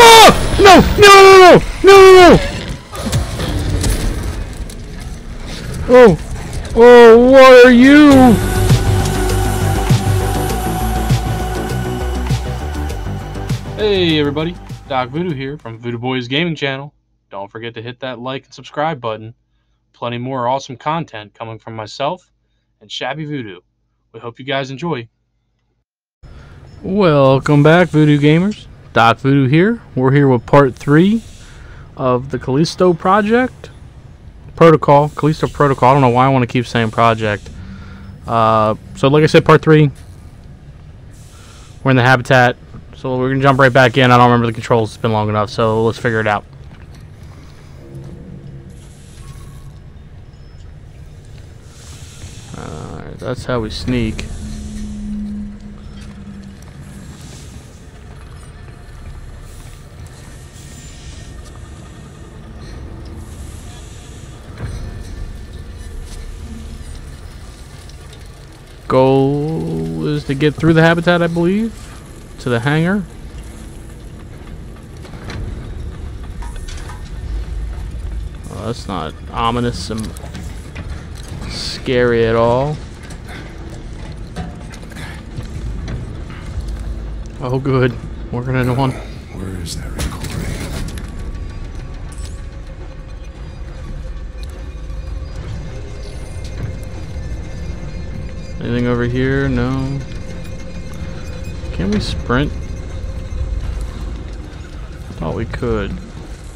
Oh! No! No! No! No! No! Oh! Oh! What are you? Hey everybody, Doc Voodoo here from Voodoo Boys Gaming Channel. Don't forget to hit that like and subscribe button. Plenty more awesome content coming from myself and Shabby Voodoo. We hope you guys enjoy. Welcome back, Voodoo Gamers. Doc Voodoo here. We're here with part three of the Callisto Project. Protocol. Callisto Protocol. I don't know why I want to keep saying project. Uh, so, like I said, part three. We're in the habitat. So, we're going to jump right back in. I don't remember the controls. It's been long enough. So, let's figure it out. Alright, that's how we sneak. Goal is to get through the habitat, I believe, to the hangar. Well, that's not ominous and scary at all. Oh, good. Working into one. Where is that Anything over here? No. Can we sprint? Thought we could.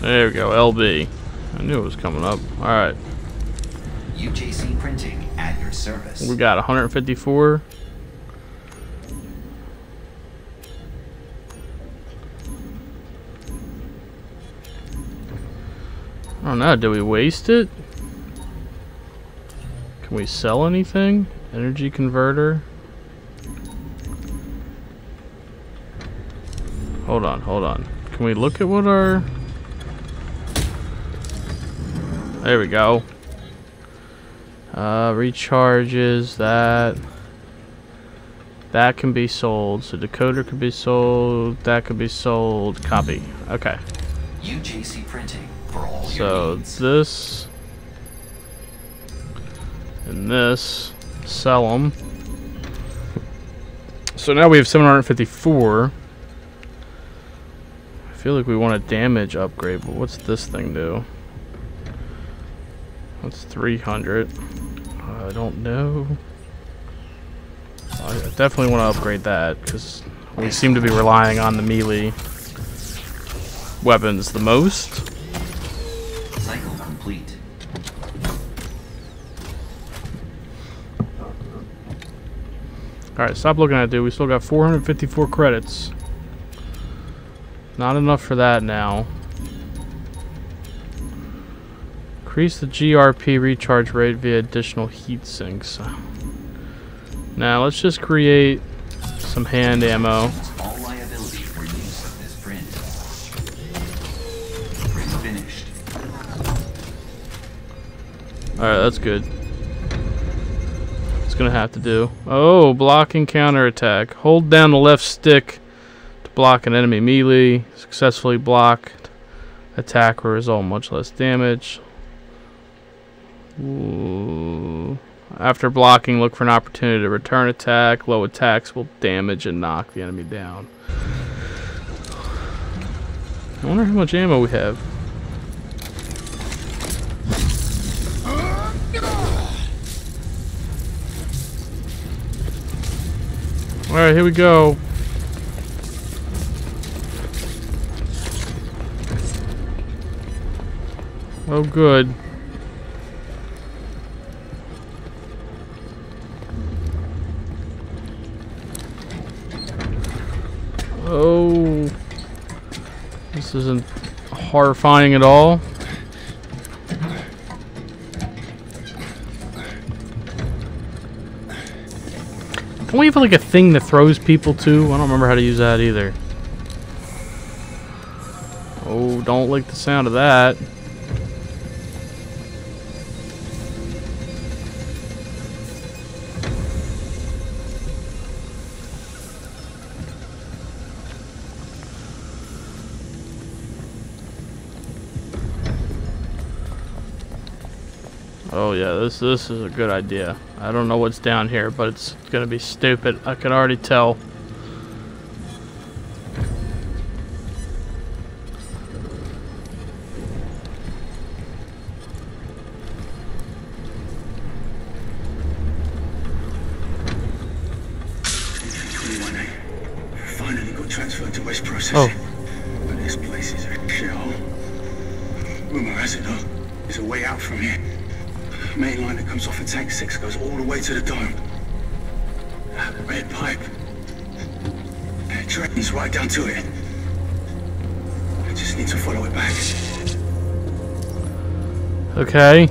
There we go, LB. I knew it was coming up. Alright. UJC Printing at your service. We got 154. I don't know, do we waste it? Can we sell anything? Energy converter? Hold on, hold on. Can we look at what our... There we go. Uh, recharges that. That can be sold. So decoder could be sold. That could be sold. Copy. Okay. UJC Printing for all So this and this sell them. So now we have 754. I feel like we want a damage upgrade, but what's this thing do? That's 300. I don't know. I definitely want to upgrade that because we seem to be relying on the melee weapons the most. Alright, stop looking at it, dude. We still got 454 credits. Not enough for that now. Increase the GRP recharge rate via additional heat sinks. Now, let's just create some hand ammo. All liability for use of this print. Print finished. Alright, that's good. It's gonna have to do. Oh, blocking counterattack. Hold down the left stick to block an enemy melee. Successfully blocked. Attack will result much less damage. Ooh. After blocking, look for an opportunity to return attack. Low attacks will damage and knock the enemy down. I wonder how much ammo we have. Alright, here we go. Oh, good. Oh. This isn't horrifying at all. Don't we have like a thing that throws people to? I don't remember how to use that either. Oh, don't like the sound of that. Oh yeah, this this is a good idea. I don't know what's down here, but it's gonna be stupid. I can already tell. Finally got transferred to West Processing. Oh. But this place is a shithole. Rumor has it, though, there's a way out from here. Main line that comes off of Tank 6 goes all the way to the dome. Red pipe. It drains right down to it. I just need to follow it back. Okay.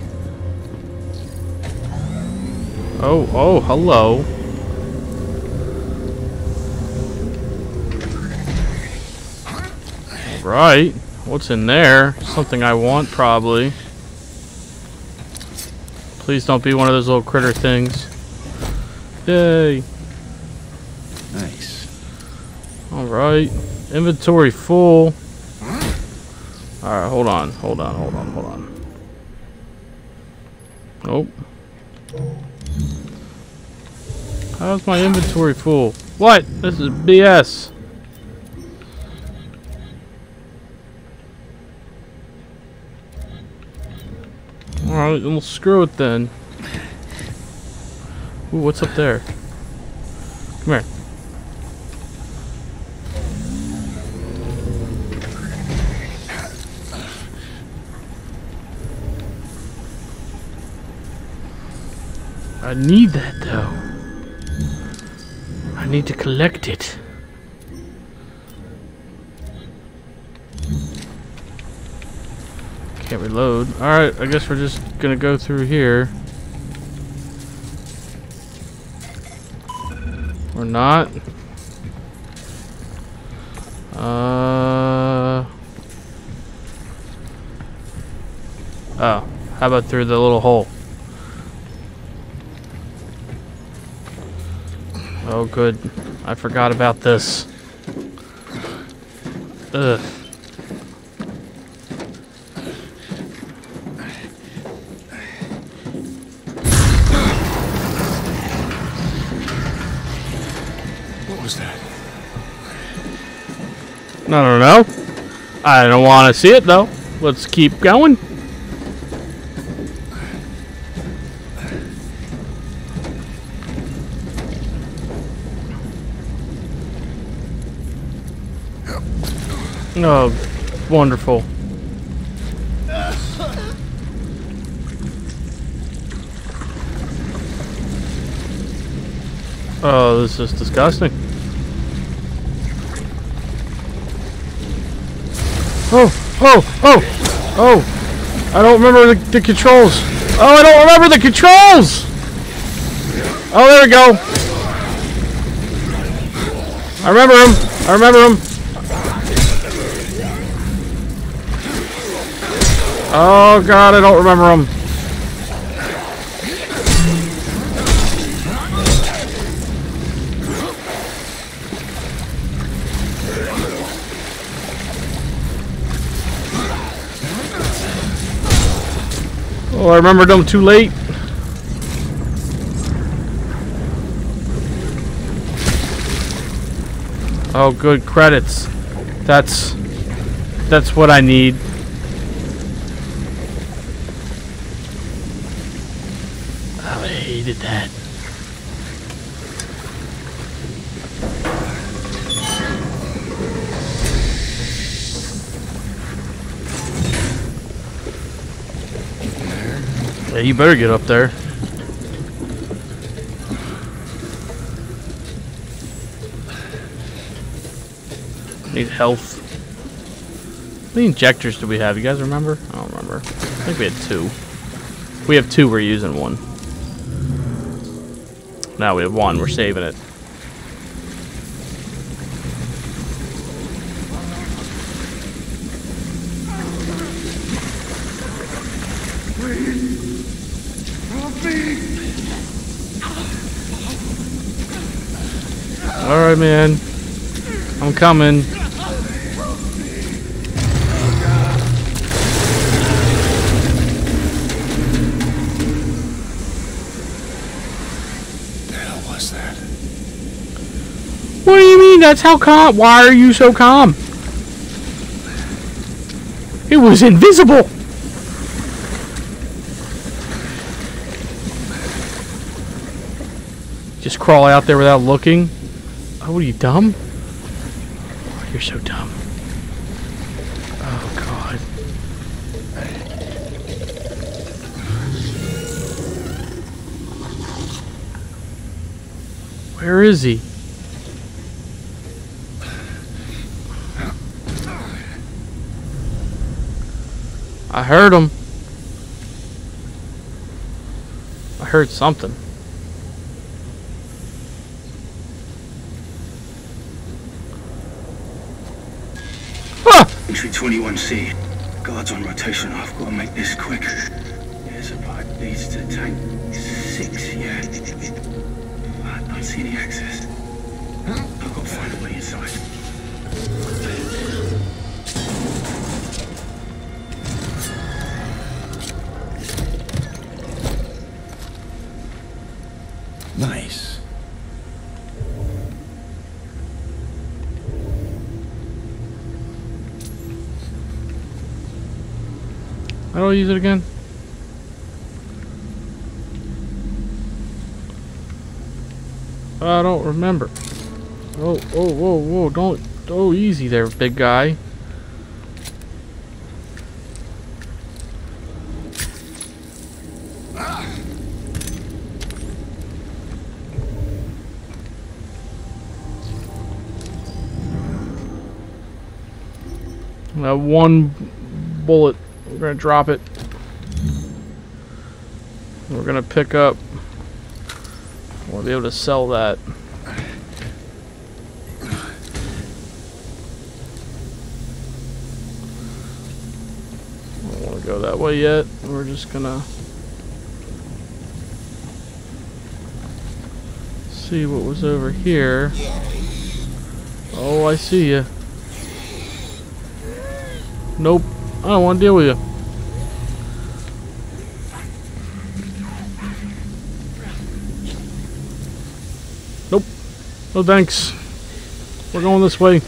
Oh, oh, hello. Right. What's in there? Something I want, probably. Please don't be one of those little critter things. Yay. Nice. Alright. Inventory full. Alright, hold on, hold on, hold on, hold on. Nope. How's my inventory full? What? This is BS. Alright, then we'll screw it then. Ooh, what's up there? Come here. I need that though. I need to collect it. Can't reload. Alright, I guess we're just gonna go through here. Or not. Uh. Oh, how about through the little hole? Oh, good. I forgot about this. Ugh. Don't know. I don't want to see it though. Let's keep going. Oh, wonderful. Oh, this is disgusting. Oh, oh, oh, oh! I don't remember the, the controls. Oh, I don't remember the controls! Oh, there we go. I remember him. I remember him. Oh god, I don't remember him. Remembered them too late. Oh, good credits. That's that's what I need. I hated that. Yeah, you better get up there. Need health. How many injectors do we have? You guys remember? I don't remember. I think we had two. If we have two, we're using one. Now we have one, we're saving it. Sorry, man. I'm coming. What do you mean? That's how calm. Why are you so calm? It was invisible. Just crawl out there without looking. Oh, are you dumb? Oh, you're so dumb. Oh God. Where is he? I heard him. I heard something. Entry 21C. Guards on rotation. I've got to make this quick. There's a pipe leads to tank six, yeah. I don't see any access. I've got to find a way inside. How do I use it again? I don't remember. Oh, oh, whoa, whoa, don't, oh, easy there, big guy. That one bullet, we're gonna drop it. We're gonna pick up. We'll be able to sell that. Don't want to go that way yet. We're just gonna see what was over here. Oh, I see you. Nope. I don't want to deal with you. No thanks. We're going this way.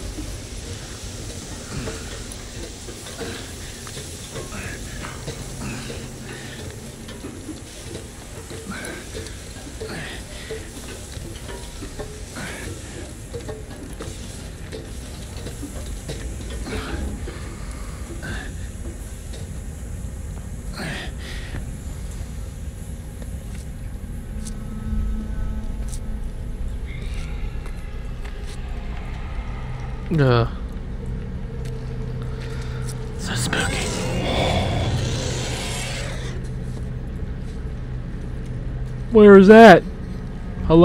Ugh. So spooky. Where is that?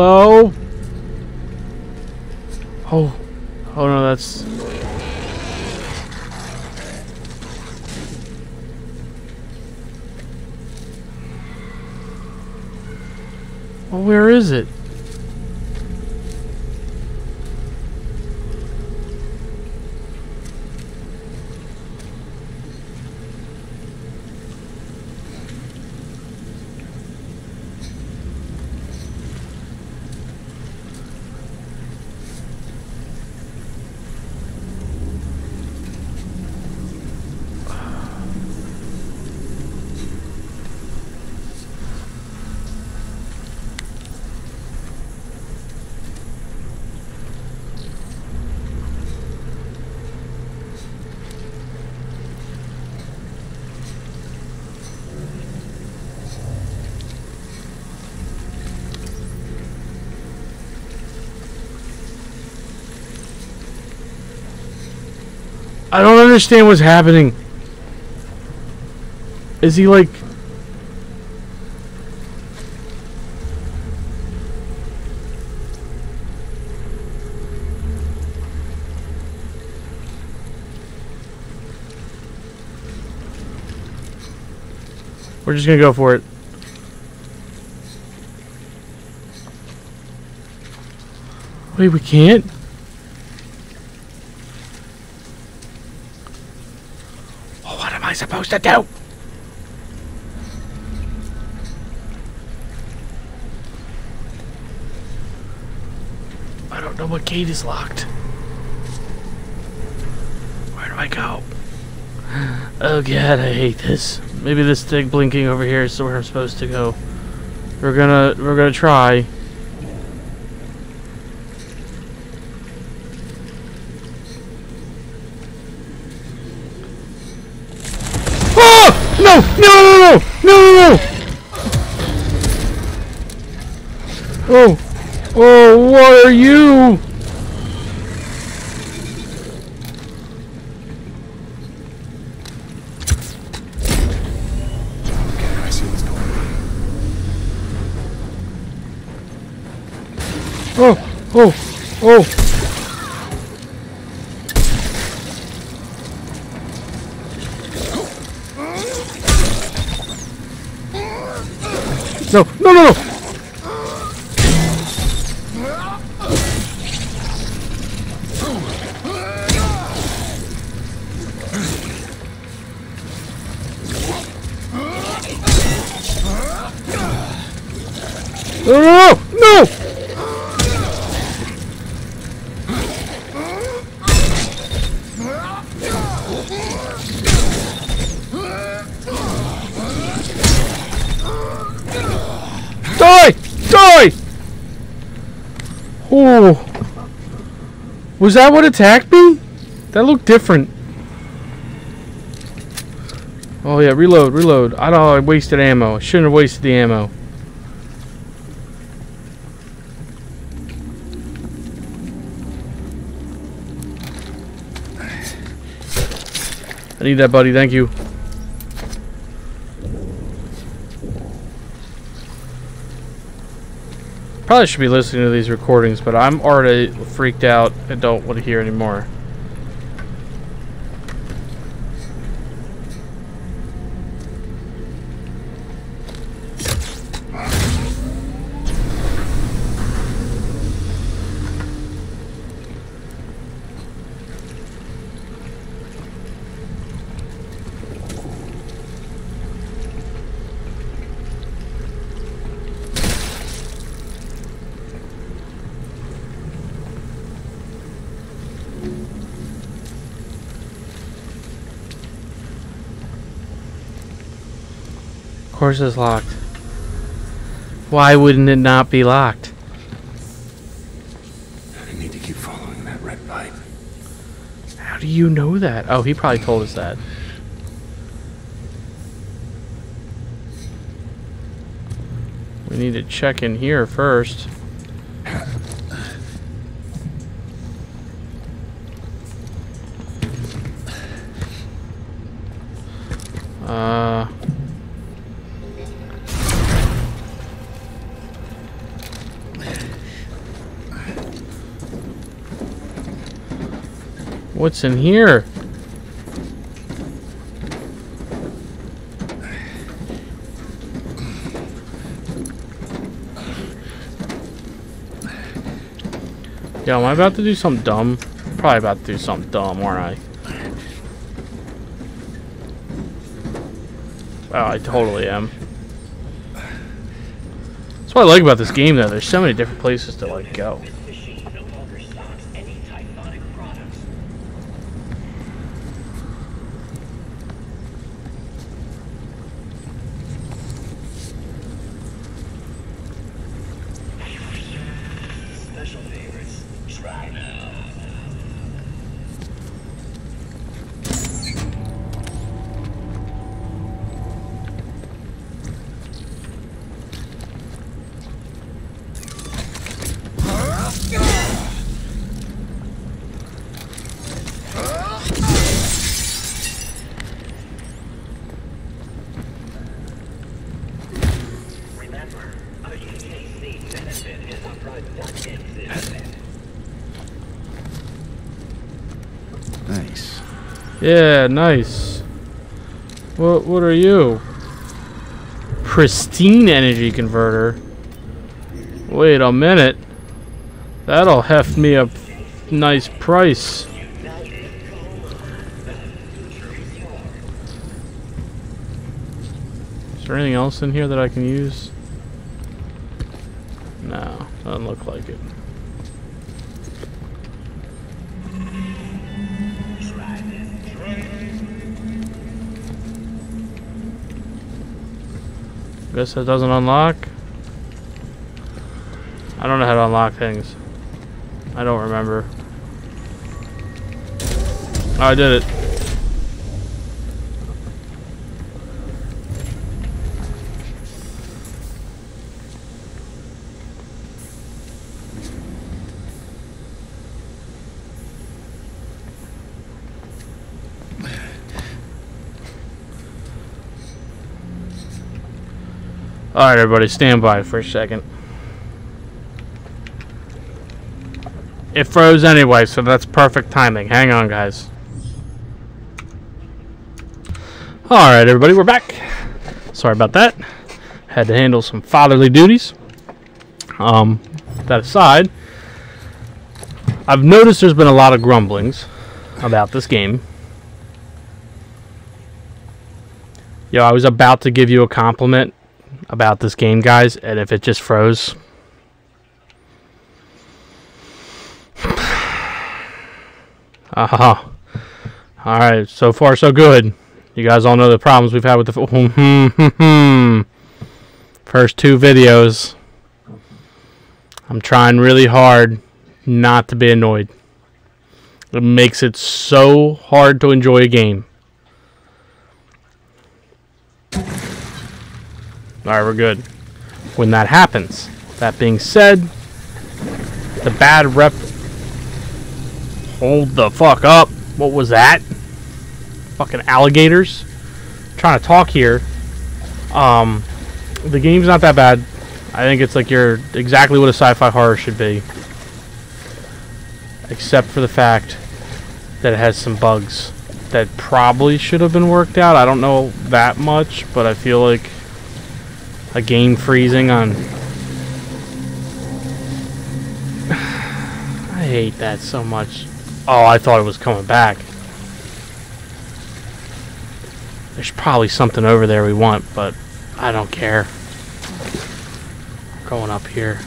Hello? Oh. Oh no, that's... Well, where is it? I don't understand what's happening. Is he like... We're just gonna go for it. Wait, we can't? supposed to do? I don't know what gate is locked. Where do I go? Oh god, I hate this. Maybe this thing blinking over here is where I'm supposed to go. We're gonna we're gonna try. Die! Die! Oh. Was that what attacked me? That looked different. Oh yeah, reload, reload. I don't I wasted ammo. I shouldn't have wasted the ammo. Need that, buddy. Thank you. Probably should be listening to these recordings, but I'm already freaked out and don't want to hear anymore. Course it's locked. Why wouldn't it not be locked? I need to keep following that red pipe. How do you know that? Oh, he probably told us that. We need to check in here first. What's in here? Yo, am I about to do something dumb? Probably about to do something dumb, aren't I? Oh, I totally am. That's what I like about this game, though. There's so many different places to, like, go. Yeah, nice. What what are you? Pristine energy converter. Wait a minute. That'll heft me a nice price. Is there anything else in here that I can use? No, doesn't look like it. Guess that doesn't unlock. I don't know how to unlock things. I don't remember. Oh, I did it. Alright, everybody, stand by for a second. It froze anyway, so that's perfect timing. Hang on, guys. Alright, everybody, we're back. Sorry about that. Had to handle some fatherly duties. Um, that aside, I've noticed there's been a lot of grumblings about this game. Yo, I was about to give you a compliment about this game, guys, and if it just froze. uh-huh. Alright, so far so good. You guys all know the problems we've had with the first two videos. I'm trying really hard not to be annoyed. It makes it so hard to enjoy a game. Alright, we're good. When that happens, that being said, the bad rep. Hold the fuck up. What was that? Fucking alligators. I'm trying to talk here. Um, the game's not that bad. I think it's like you're exactly what a sci-fi horror should be. Except for the fact that it has some bugs that probably should have been worked out. I don't know that much, but I feel like a game freezing on... I hate that so much. Oh, I thought it was coming back. There's probably something over there we want, but I don't care. Going up here.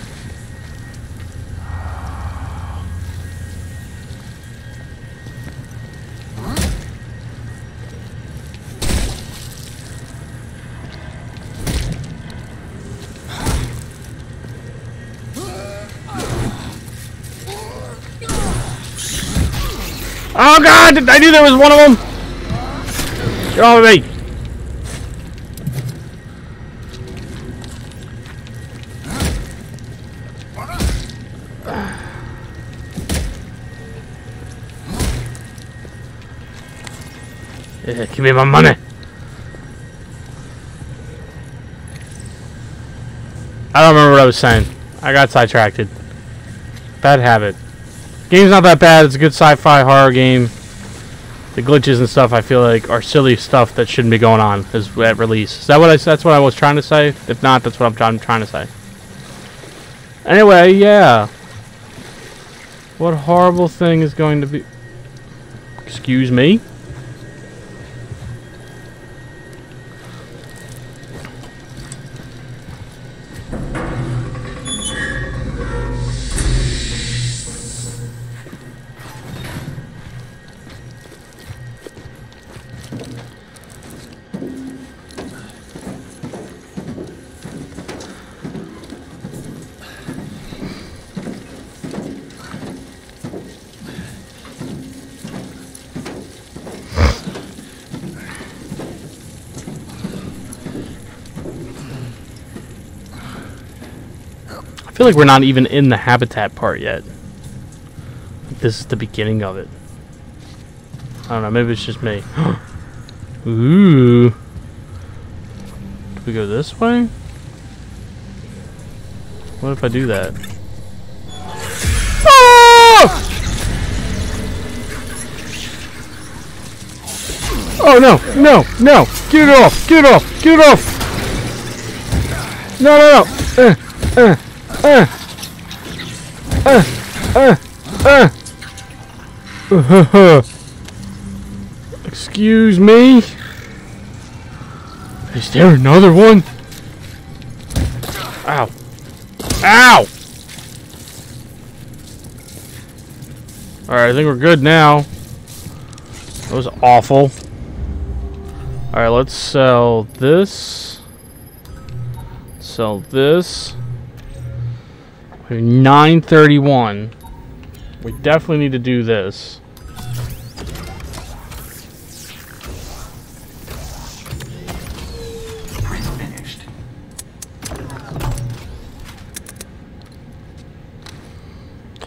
Oh god! I knew there was one of them! Get off of me! Yeah, give me my money! I don't remember what I was saying. I got sidetracked. Bad habit. Game's not that bad. It's a good sci-fi horror game. The glitches and stuff I feel like are silly stuff that shouldn't be going on is at release. Is that what I? That's what I was trying to say. If not, that's what I'm, I'm trying to say. Anyway, yeah. What horrible thing is going to be? Excuse me. Like we're not even in the habitat part yet. This is the beginning of it. I don't know, maybe it's just me. Ooh. Do we go this way? What if I do that? Ah! Oh no, no, no! Get it off! Get it off! Get it off! No, no, no! Uh, uh. Uh, uh, uh, uh. Excuse me? Is there another one? Ow. Ow! Alright, I think we're good now. That was awful. Alright, let's sell this. Sell this 931. We definitely need to do this.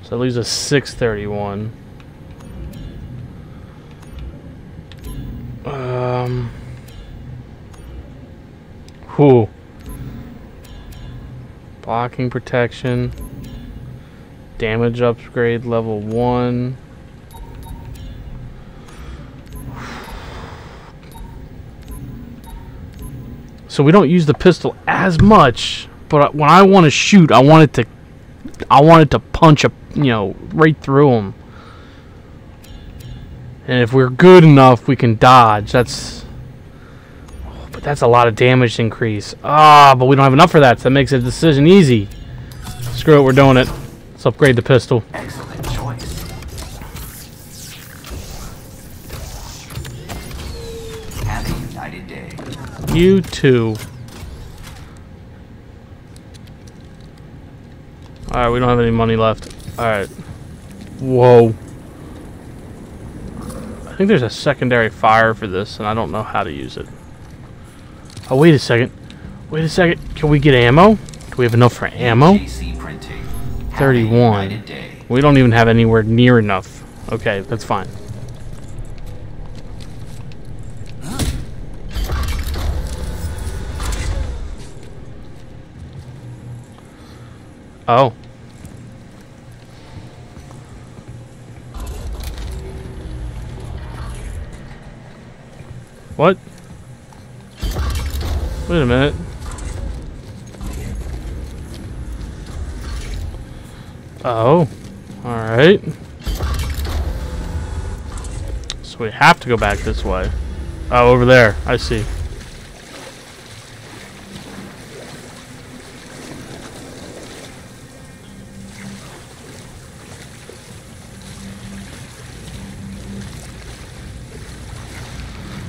So that leaves us 631. Um. Whew. Blocking protection. Damage upgrade level 1. So we don't use the pistol as much, but when I want to shoot, I want it to I want it to punch a you know right through them. And if we're good enough, we can dodge. That's but that's a lot of damage increase. Ah, but we don't have enough for that. So that makes a decision easy. Screw it, we're doing it. Let's upgrade the pistol. Excellent choice. Happy United Day. You too. Alright, we don't have any money left. Alright. Whoa. I think there's a secondary fire for this, and I don't know how to use it. Oh, wait a second. Wait a second. Can we get ammo? Do we have enough for ammo? JC Printing. Happy 31. We don't even have anywhere near enough. Okay, that's fine. Oh. What? Wait a minute. Oh. Alright. So we have to go back this way. Oh, over there. I see.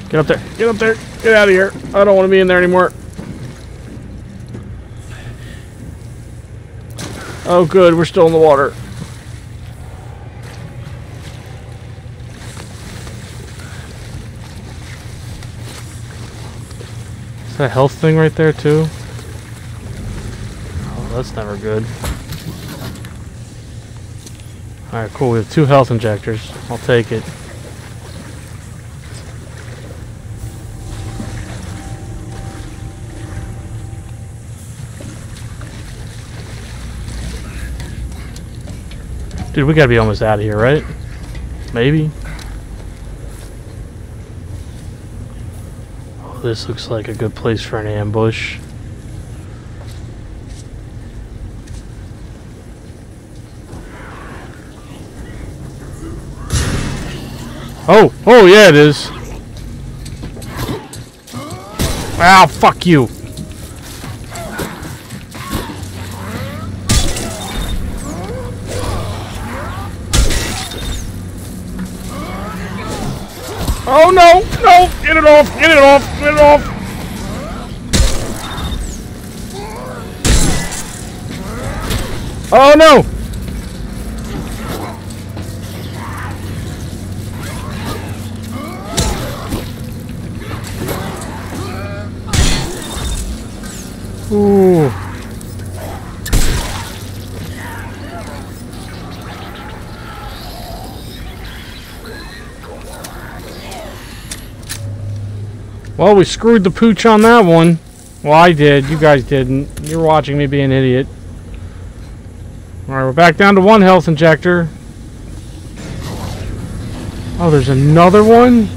Get up there. Get up there. Get out of here. I don't want to be in there anymore. Oh, good. We're still in the water. Is that a health thing right there, too? Oh, that's never good. Alright, cool. We have two health injectors. I'll take it. Dude, we gotta be almost out of here, right? Maybe? Oh, this looks like a good place for an ambush. Oh, oh yeah it is. Ow, fuck you. No, no, get it off, get it off, get it off. Oh no. Well, we screwed the pooch on that one. Well, I did. You guys didn't. You're watching me be an idiot. Alright, we're back down to one health injector. Oh, there's another one?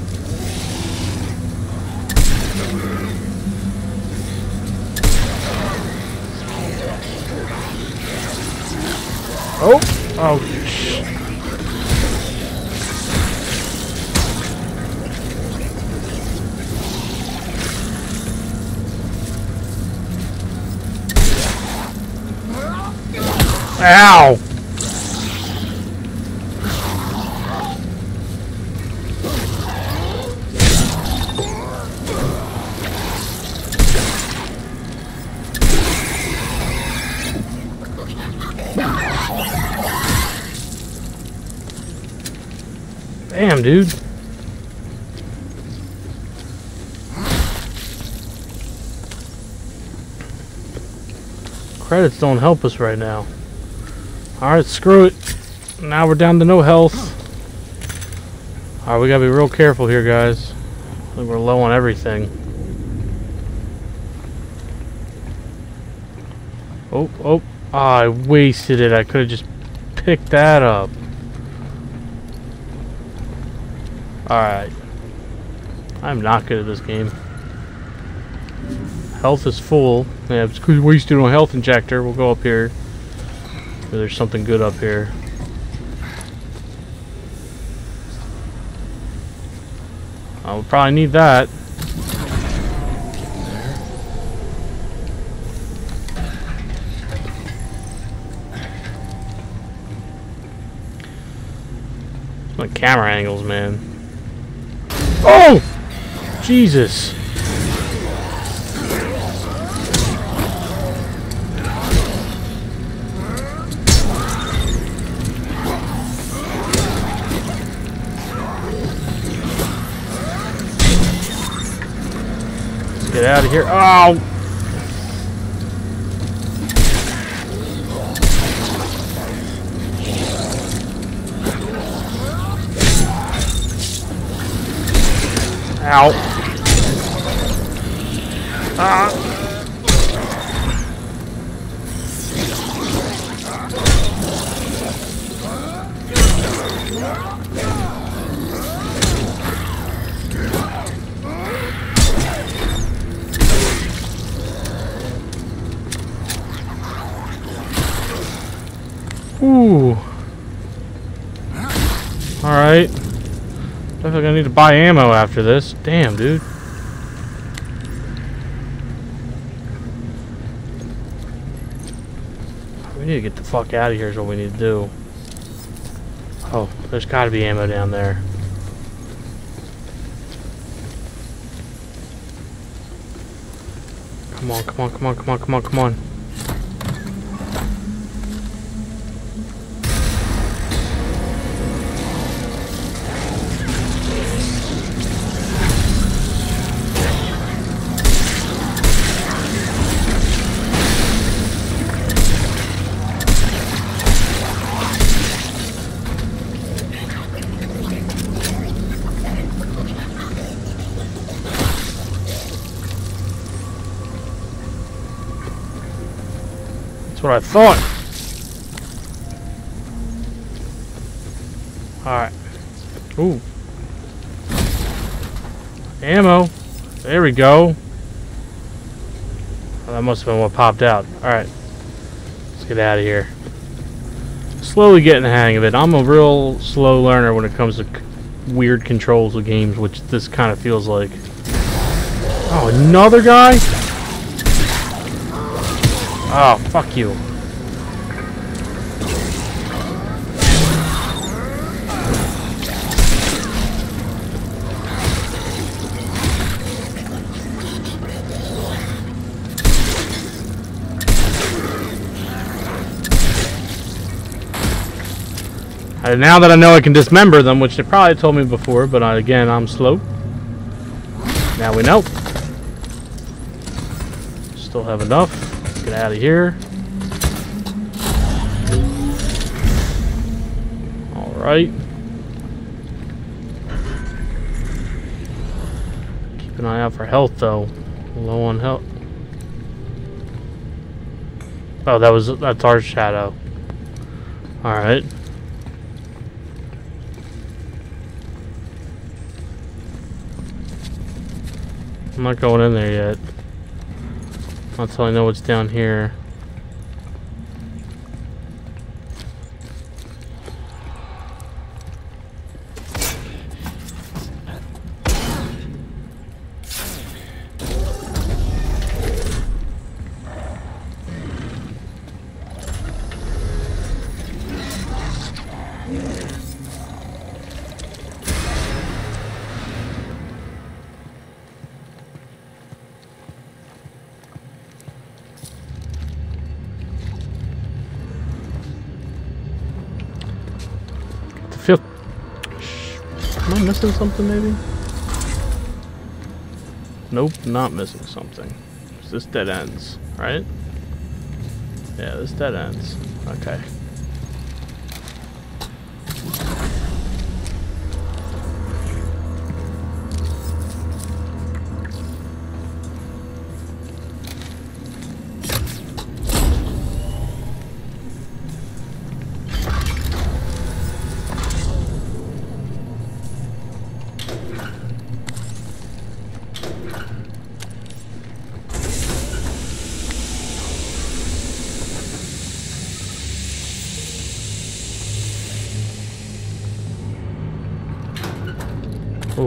Damn, dude. Credits don't help us right now. Alright, screw it. Now we're down to no health. Alright, we gotta be real careful here, guys. I think we're low on everything. Oh, oh. Ah, I wasted it. I could have just picked that up. Alright. I'm not good at this game. Health is full. Yeah, it's because wasted a health injector. We'll go up here. There's something good up here. I'll probably need that. My camera angles, man. Oh! Jesus. Get out of here. Oh! Ow. Ah. Need to buy ammo after this. Damn, dude. We need to get the fuck out of here is what we need to do. Oh, there's gotta be ammo down there. Come on, come on, come on, come on, come on, come on. What I thought. Alright. Ooh. Ammo. There we go. Oh, that must have been what popped out. Alright. Let's get out of here. Slowly getting the hang of it. I'm a real slow learner when it comes to weird controls of games, which this kind of feels like. Oh, another guy? Oh, fuck you. And now that I know I can dismember them, which they probably told me before, but I, again, I'm slow. Now we know. Still have enough. Get out of here. Alright. Keep an eye out for health, though. Low on health. Oh, that was that's our shadow. Alright. I'm not going in there yet. Until I know what's down here. Missing something maybe? Nope, not missing something. This dead ends, right? Yeah, this dead ends. Okay.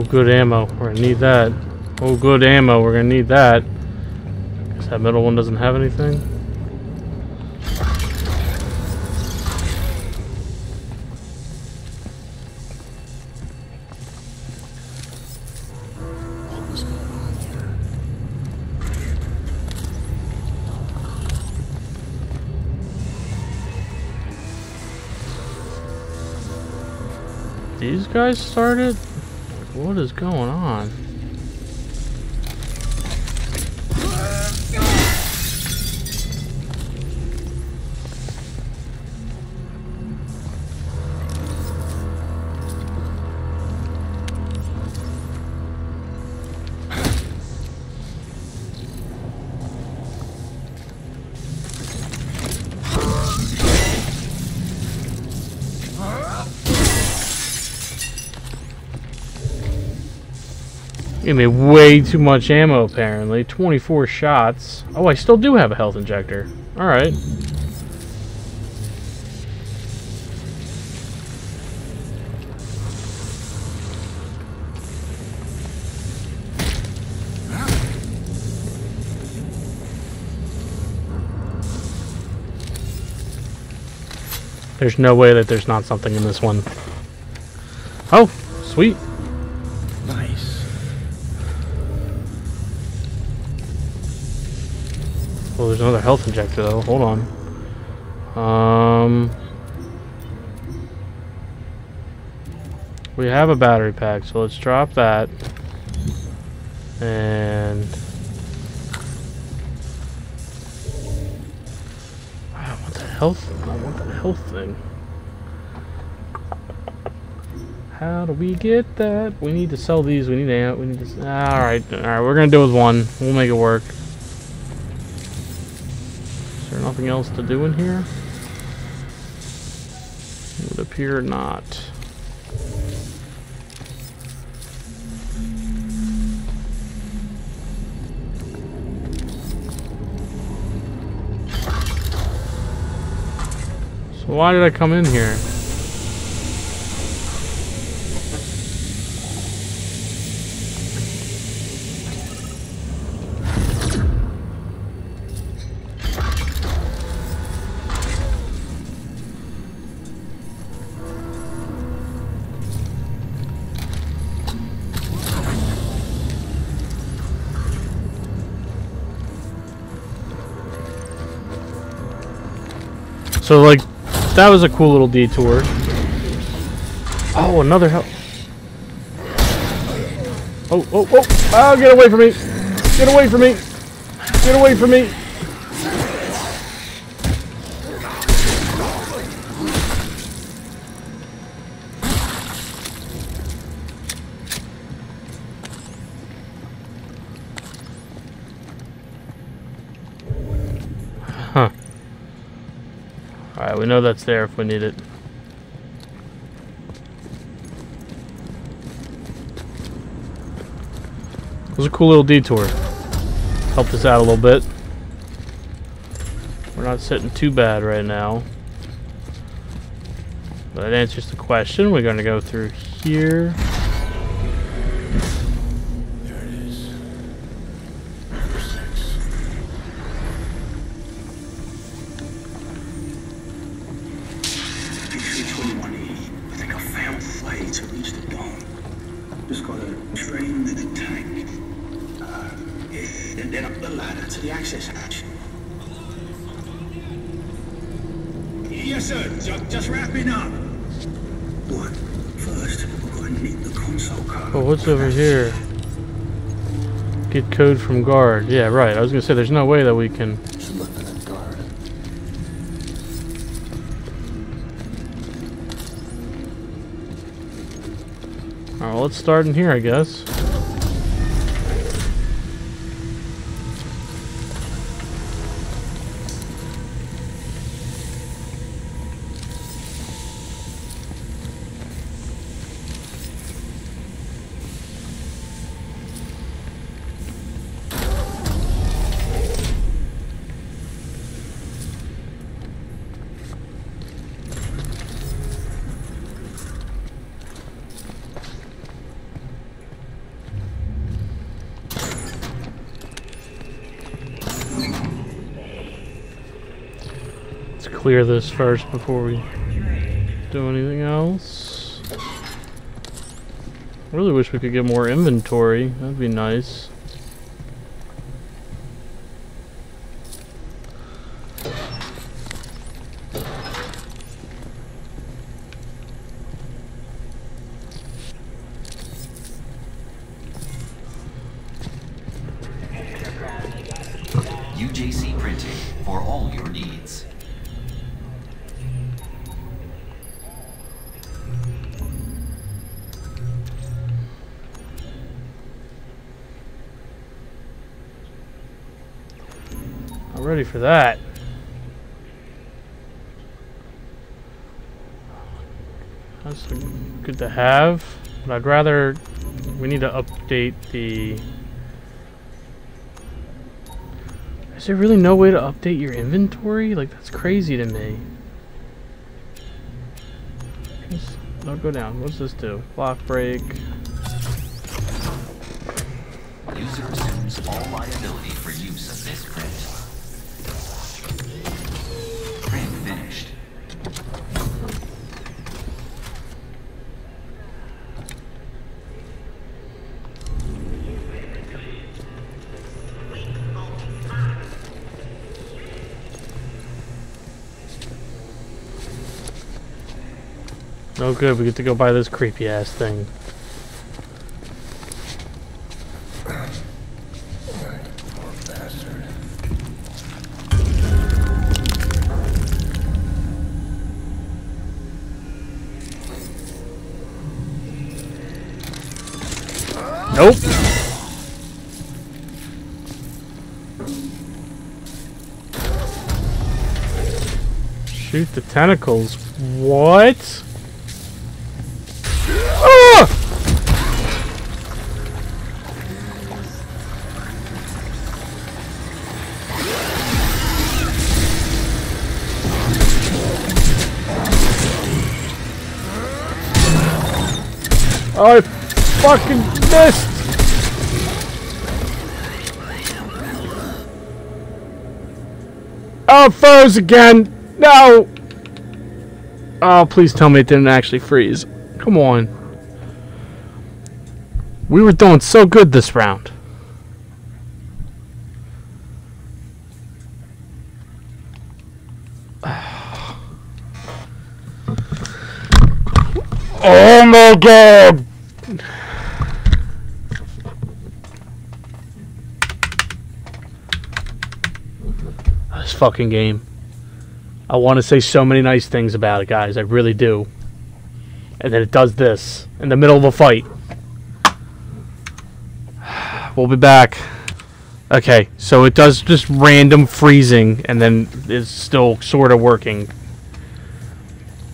Good ammo. We're gonna need that. Oh, good ammo. We're gonna need that. Guess that middle one doesn't have anything. These guys started? What is going on? Gave me way too much ammo, apparently. 24 shots. Oh, I still do have a health injector. Alright. There's no way that there's not something in this one. Oh, sweet. Another health injector though. Hold on. Um, we have a battery pack, so let's drop that. And I want that health. I want that health thing. How do we get that? We need to sell these. We need to. We need to. All right, all right. We're gonna do it with one. We'll make it work. Nothing else to do in here? It would appear not. So why did I come in here? So like, that was a cool little detour. Oh, another help. Oh, oh, oh! Oh, get away from me! Get away from me! Get away from me! Know that's there if we need it. It was a cool little detour. Helped us out a little bit. We're not sitting too bad right now. But that answers the question. We're going to go through here. There it is. Number six. PC-21E. I think I found a way to reach the dome. Just got a train and a tank. Uh, yeah, and then up the ladder to the access hatch. Yes, sir. Just, just wrapping up. What? First, we've got to nick the console Oh, what's over here? Get code from guard. Yeah, right. I was gonna say there's no way that we can. Alright, well, let's start in here, I guess. Clear this first before we do anything else. Really wish we could get more inventory. That'd be nice. That. That's good to have, but I'd rather. We need to update the. Is there really no way to update your inventory? Like, that's crazy to me. Just- No, go down. What's this do? Block break. No good. We get to go buy this creepy ass thing. Nope. Shoot the tentacles. What? I fucking missed! Oh, froze again! No! Oh, please tell me it didn't actually freeze. Come on. We were doing so good this round. Oh my god! This fucking game. I want to say so many nice things about it, guys. I really do. And then it does this in the middle of a fight. We'll be back. Okay, so it does just random freezing and then it's still sort of working.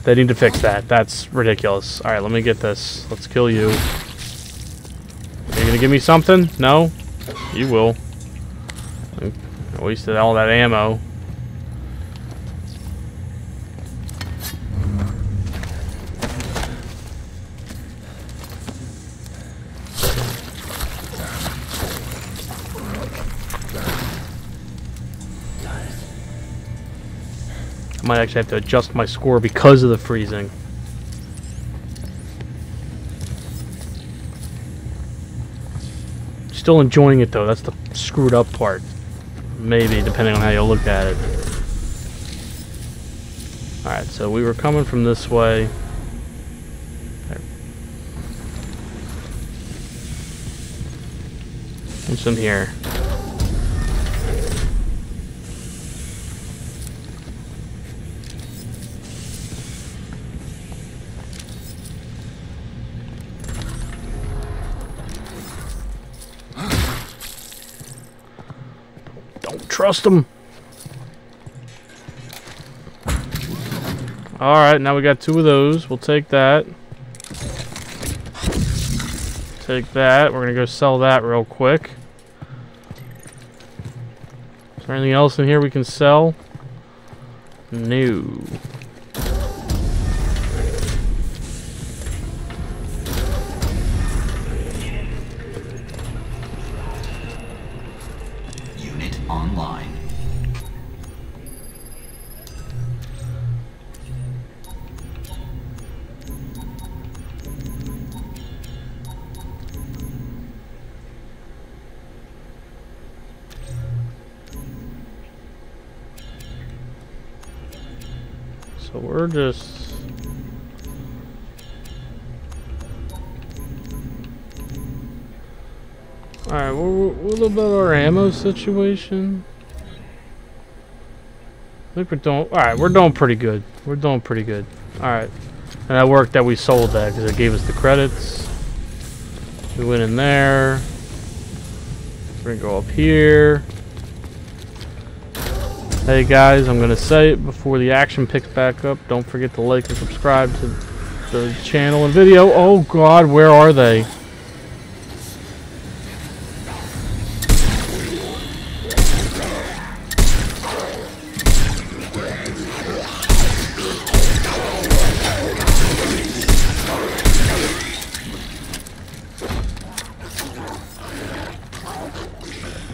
They need to fix that. That's ridiculous. Alright, let me get this. Let's kill you. Are you gonna give me something? No? You will. I wasted all that ammo. might actually have to adjust my score because of the freezing. Still enjoying it though, that's the screwed up part. Maybe, depending on how you look at it. Alright, so we were coming from this way. There. Here? Trust. Alright, now we got two of those. We'll take that. Take that. We're going to go sell that real quick. Is there anything else in here we can sell? No. Just... Alright, what, about our ammo situation? I think we're doing... Alright, we're doing pretty good. We're doing pretty good. Alright. And that worked that we sold that because it gave us the credits. We went in there. We're gonna go up here. Hey guys, I'm gonna say it before the action picks back up. Don't forget to like and subscribe to the channel and video. Oh god, where are they?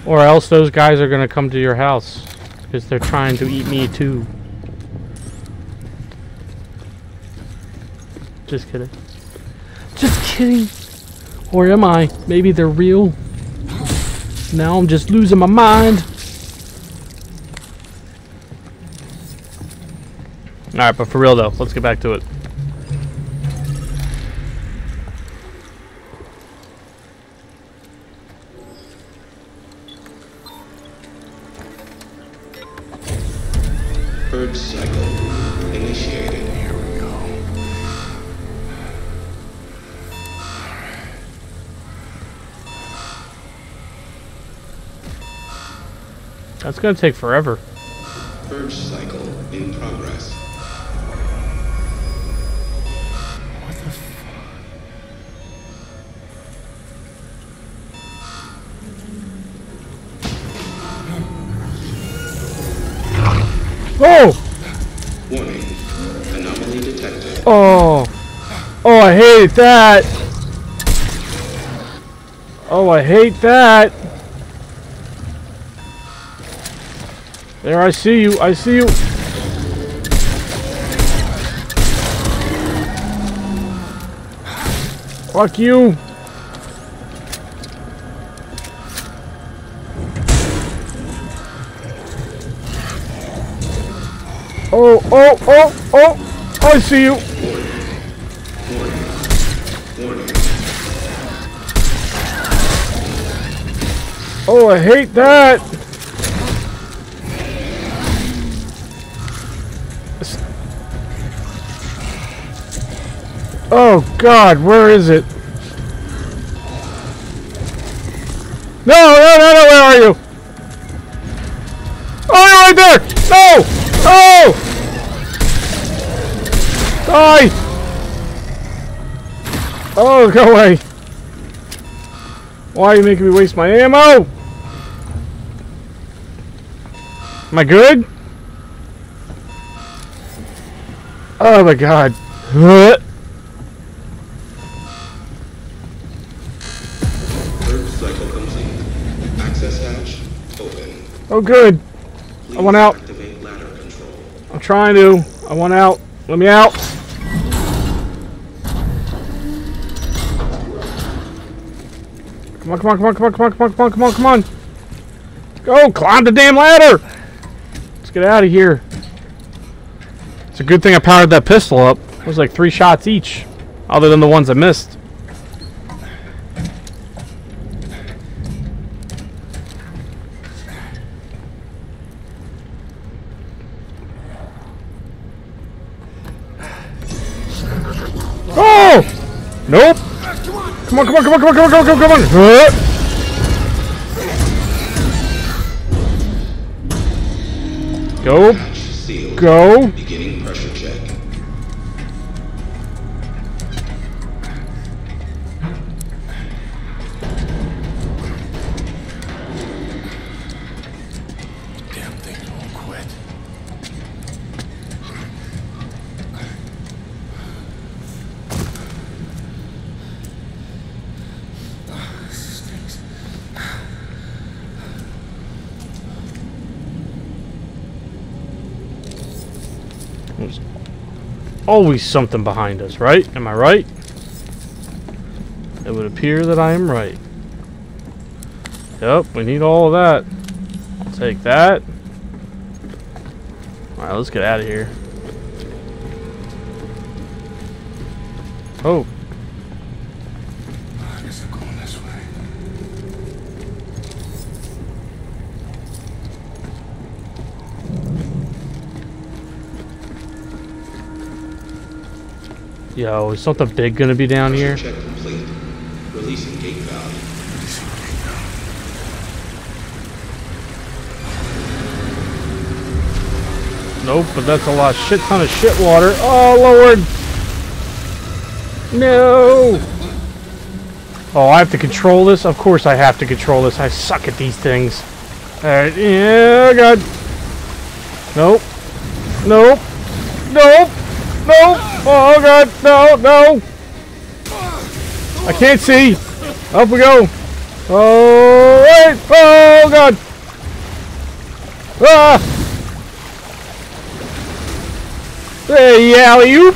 Or else those guys are gonna come to your house. Because they're trying to eat me too. Just kidding. Just kidding. Or am I? Maybe they're real. Now I'm just losing my mind. Alright, but for real though, let's get back to it. Gonna take forever. Purge cycle in progress. What the? Oh! Warning. Anomaly detected. Oh! Oh, I hate that! Oh, I hate that! There, I see you, I see you! Fuck you! Oh, oh, oh, oh! I see you! Oh, I hate that! Oh God, where is it? No, no, no, no, where are you? Oh, you're right there! No! No! Die! Oh, go away! Why are you making me waste my ammo? Am I good? Oh my god. Oh good. Please want out. Activate ladder control. I'm trying to. I want out. Let me out. Come on, come on, come on, come on, come on, come on, come on, come on, come on. Go, climb the damn ladder. Let's get out of here. It's a good thing I powered that pistol up. It was like three shots each, other than the ones I missed. Nope. Come on, come on, come on, come on, come on, come on, come on. Uh. Go, go. Always something behind us, right? Am I right? It would appear that I am right. Yep, we need all of that. I'll take that. Alright, let's get out of here. Oh, I guess I'm going this way. Yo, is something big gonna be down here? Check complete. Releasing gate valve. Nope, but that's a lot shit ton of shit water. Oh lord! No! Oh, I have to control this? Of course I have to control this. I suck at these things. Alright, yeah, God. Nope. Nope. Nope. Nope. Oh god, no, no. I can't see. Up we go. Oh, wait. Oh god. Ah! Hey, alley oop!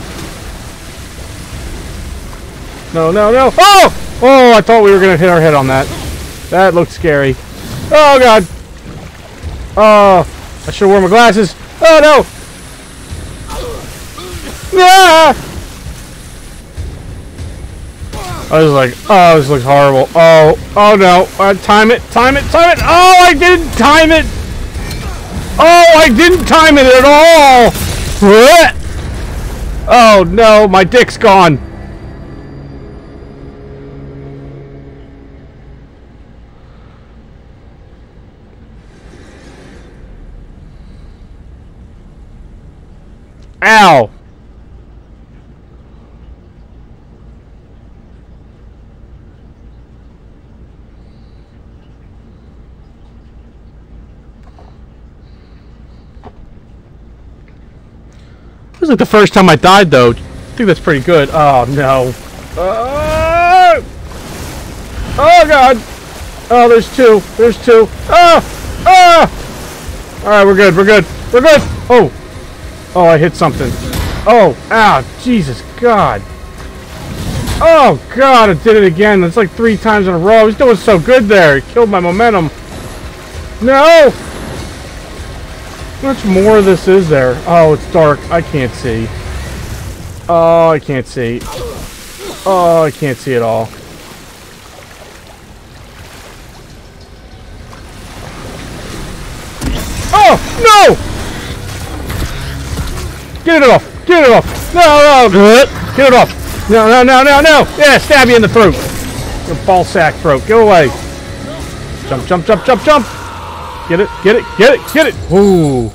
No, no, no! Oh! Oh, I thought we were gonna hit our head on that. That looked scary. Oh god! Oh, I should wear my glasses. Oh no! I was like, oh, this looks horrible. Oh, oh no! Uh, time it, time it, time it! Oh, I didn't time it! Oh, I didn't time it at all! Oh no, my dick's gone. Ow! This like the first time I died, though. I think that's pretty good. Oh, no. Uh, oh, God. Oh, there's two. There's two. Ah! Ah! Alright, we're good. We're good. We're good. Oh. Oh, I hit something. Oh, ow. Jesus, God. Oh, God, I did it again. That's like three times in a row. He's doing so good there. He killed my momentum. No! How much more of this is there? Oh, it's dark. I can't see. Oh, I can't see. Oh, I can't see at all. Oh, no! Get it off! Get it off! No, no! Get it off! No, no, no, no, no! Yeah, stab you in the throat! Your ball sack throat. Go away! Jump, jump, jump, jump, jump! Get it, get it, get it, get it! Ooh!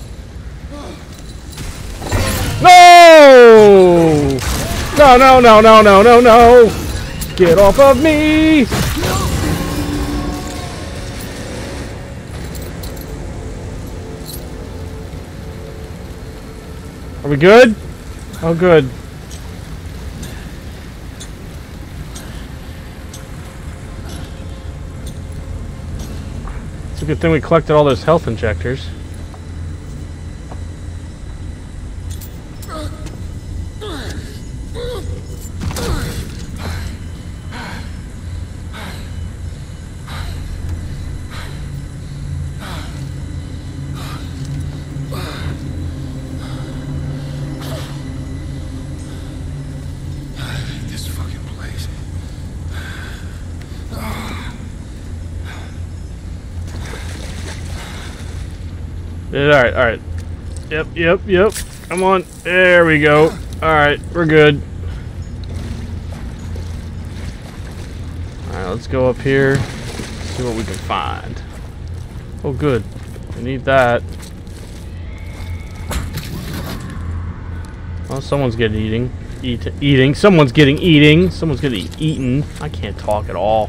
No! No, no, no, no, no, no, no! Get off of me! Are we good? Oh, good. It's a good thing we collected all those health injectors. Alright, alright. Yep, yep, yep. Come on. There we go. Alright, we're good. Alright, let's go up here. See what we can find. Oh, good. We need that. Well, someone's getting eating. Eat, eating. Someone's getting eating. Someone's getting eaten. I can't talk at all.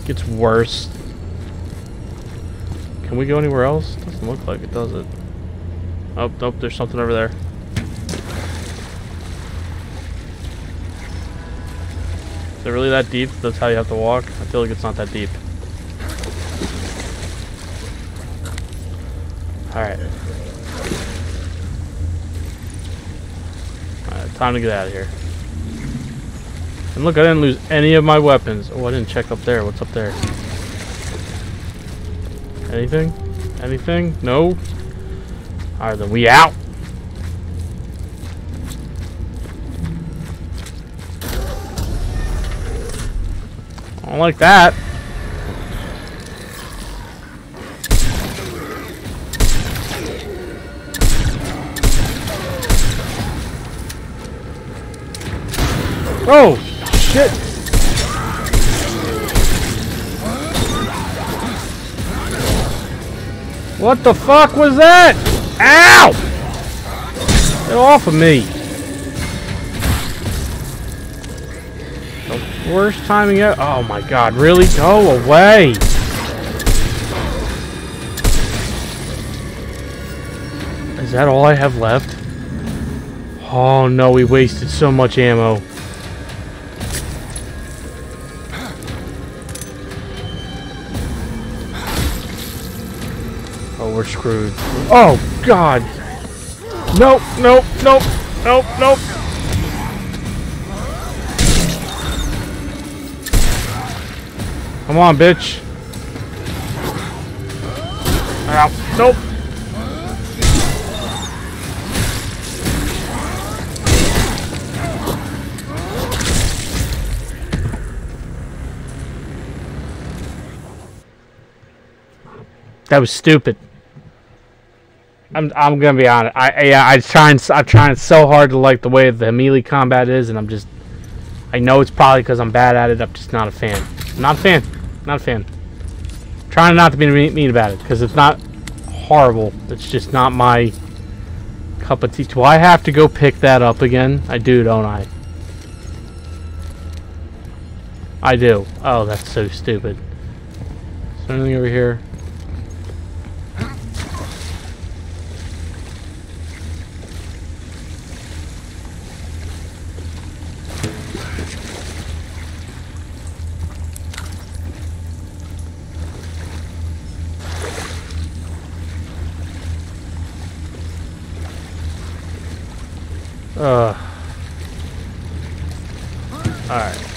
It Gets worse. Can we go anywhere else? Doesn't look like it, does it? Oh, nope, there's something over there. Is it really that deep? That's how you have to walk? I feel like it's not that deep. Alright. Alright, time to get out of here. And look, I didn't lose any of my weapons. Oh, I didn't check up there. What's up there? Anything? Anything? No? Alright, then we out! I don't like that. Oh, shit. What the fuck was that? Ow! Get off of me. The worst timing ever. Oh my god, really? Go away. Is that all I have left? Oh no, we wasted so much ammo. Oh, God! Nope, nope, nope, nope, nope. Come on, bitch. Ow, nope. That was stupid. I'm I'm gonna be honest. I yeah I trying I'm trying so hard to like the way the melee combat is, and I'm just I know it's probably because I'm bad at it. I'm just not a fan. I'm not a fan. Not a fan. trying not to be mean about it because it's not horrible. It's just not my cup of tea. Do I have to go pick that up again? I do, don't I? I do. Oh, that's so stupid. Is there anything over here? Ugh. Alright.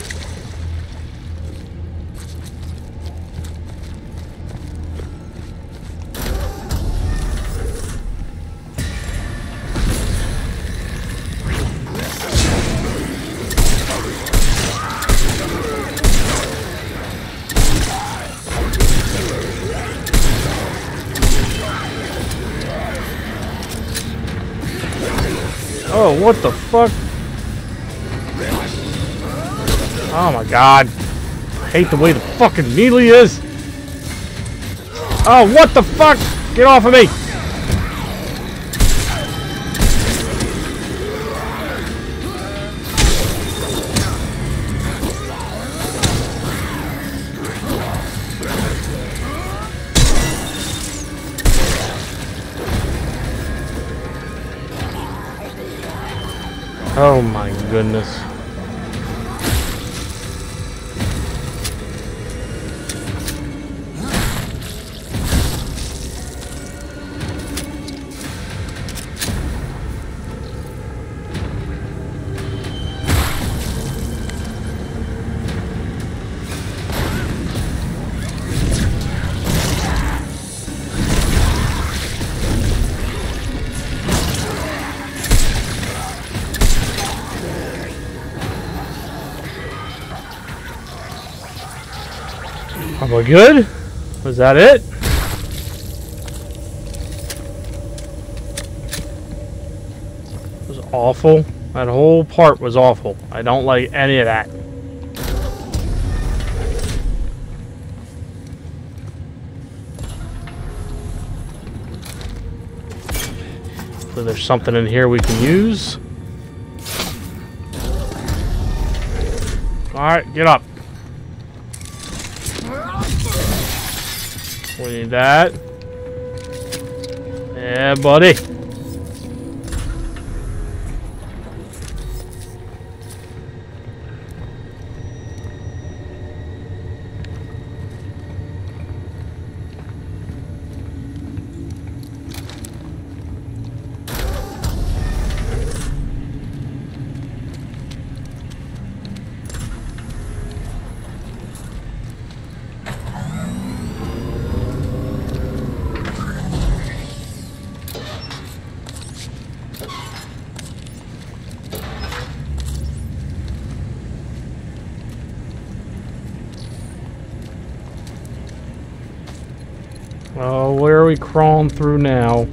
What the fuck? Oh my god. I hate the way the fucking melee is. Oh, what the fuck? Get off of me! Goodness. good? Was that it? It was awful. That whole part was awful. I don't like any of that. Hopefully there's something in here we can use. Alright, get up. We need that. Yeah, buddy. Oh, where are crawling through now?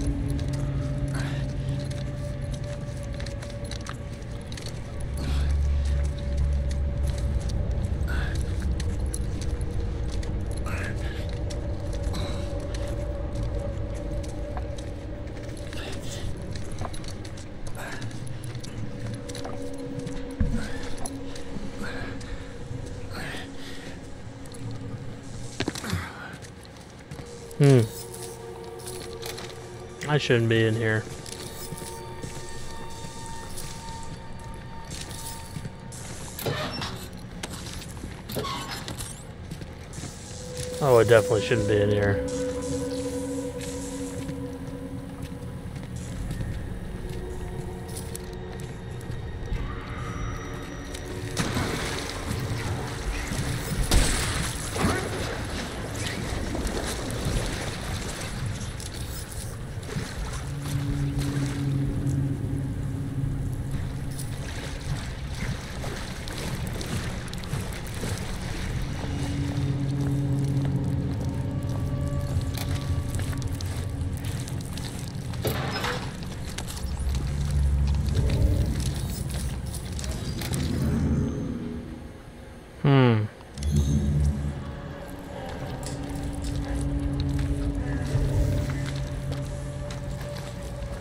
Hmm. I shouldn't be in here. Oh, it definitely shouldn't be in here.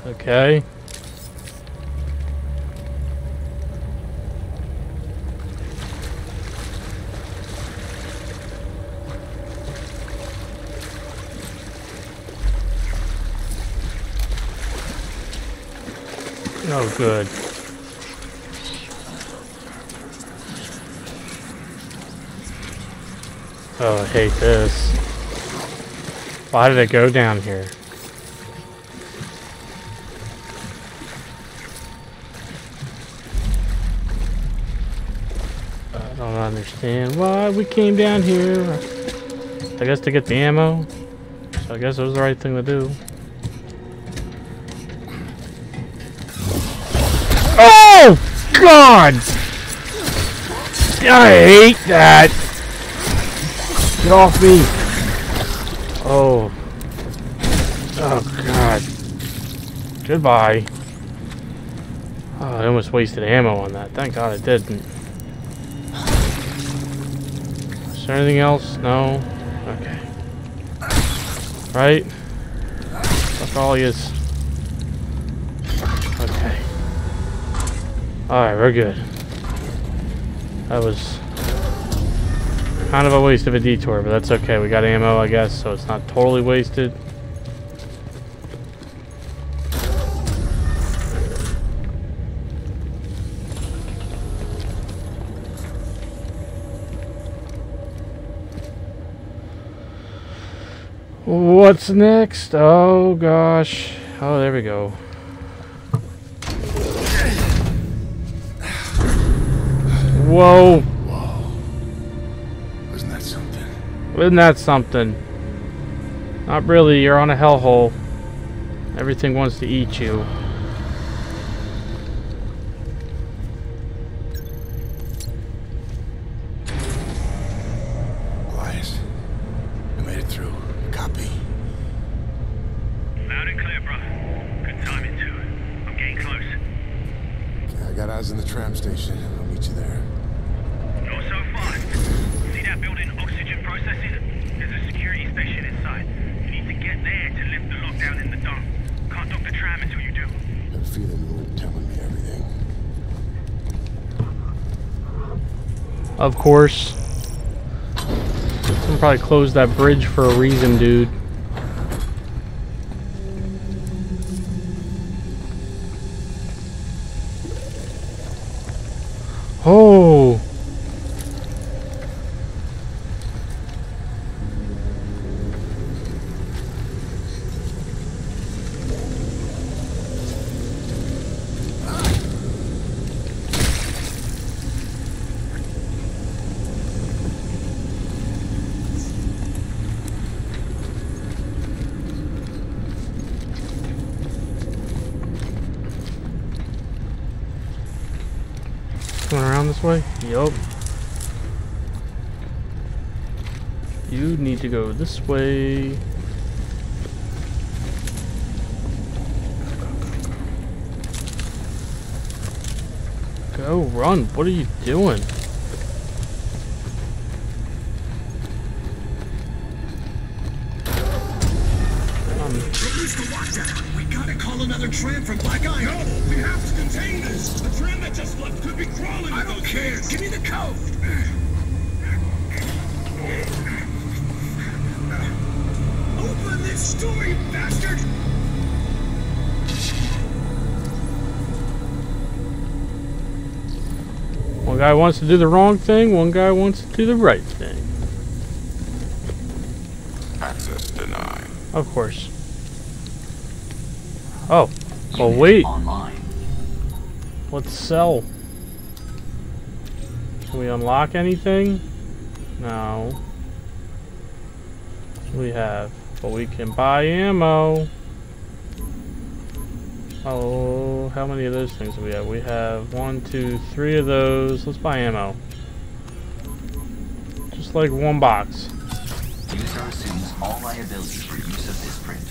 Okay. Oh, good. Oh, I hate this. Why did it go down here? Don't why we came down here. I guess to get the ammo. So I guess it was the right thing to do. Oh! God! I hate that! Get off me! Oh. Oh, God. Goodbye. Oh, I almost wasted ammo on that. Thank God I didn't. Is there anything else? No? Okay. Right? That's all he is. Okay. Alright, we're good. That was kind of a waste of a detour, but that's okay. We got ammo, I guess, so it's not totally wasted. What's next? Oh gosh. Oh, there we go. Whoa. Whoa. Wasn't that something? Isn't that something? Not really, you're on a hellhole. Everything wants to eat you. Course. Someone probably closed that bridge for a reason, dude. Oh! Going around this way? Yup. You need to go this way. Go run. What are you doing? Guy wants to do the wrong thing, one guy wants to do the right thing. Access denied. Of course. Oh. Well, wait. Online. Let's sell. Can we unlock anything? No. We have. But we can buy ammo. Oh, how many of those things do we have? We have one, two, three of those. Let's buy ammo. Just like one box. User assumes all liability for use of this print.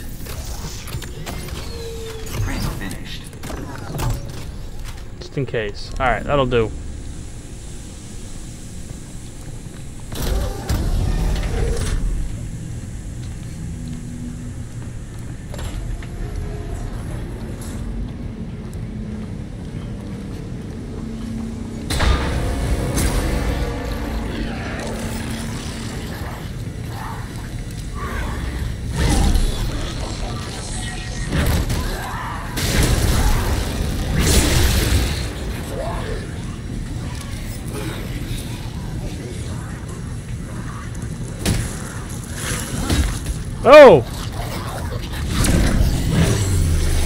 Print finished. Just in case. Alright, that'll do. Oh!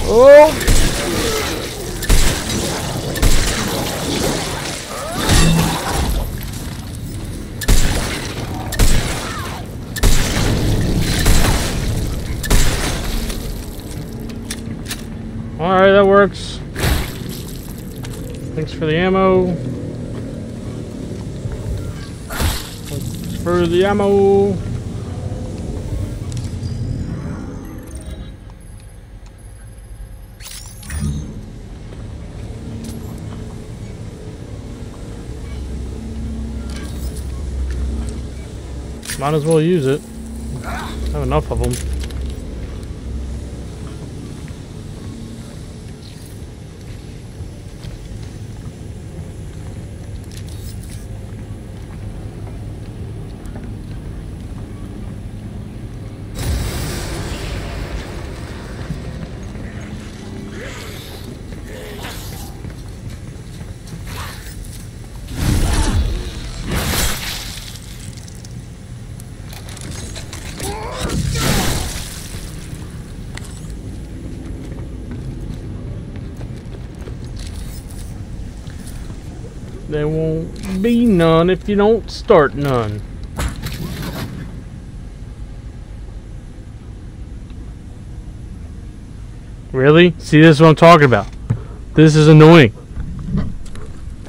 Oh! Alright, that works. Thanks for the ammo. Thanks for the ammo. Might as well use it. I Have enough of them. There won't be none if you don't start none. Really? See, this is what I'm talking about. This is annoying.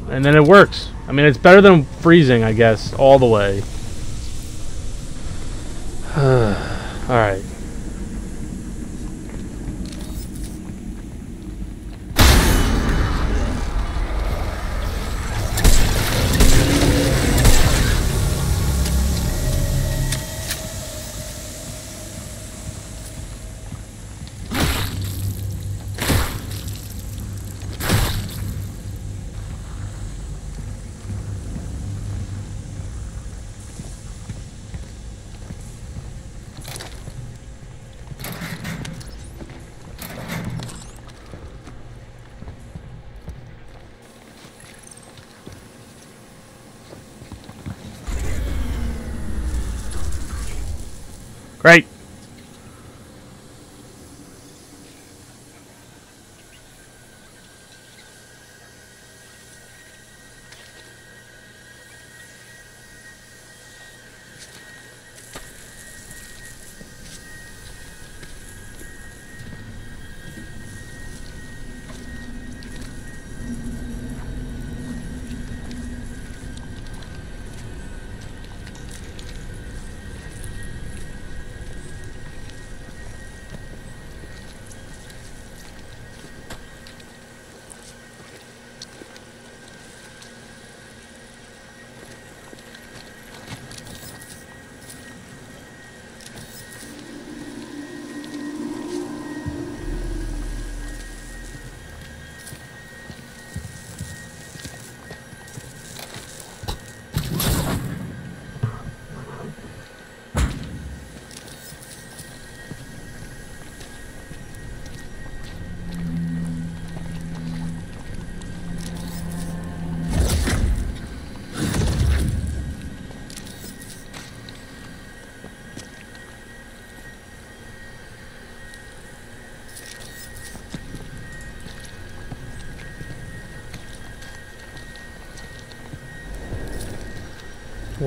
And then it works. I mean, it's better than freezing, I guess, all the way.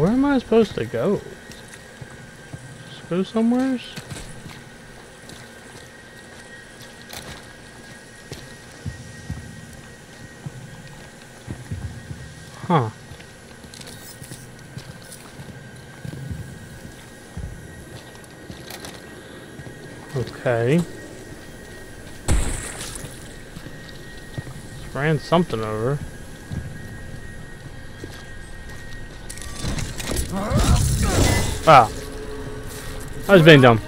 Where am I supposed to go? Just go somewheres? Huh. Okay. Just ran something over. Ah. I was being dumb.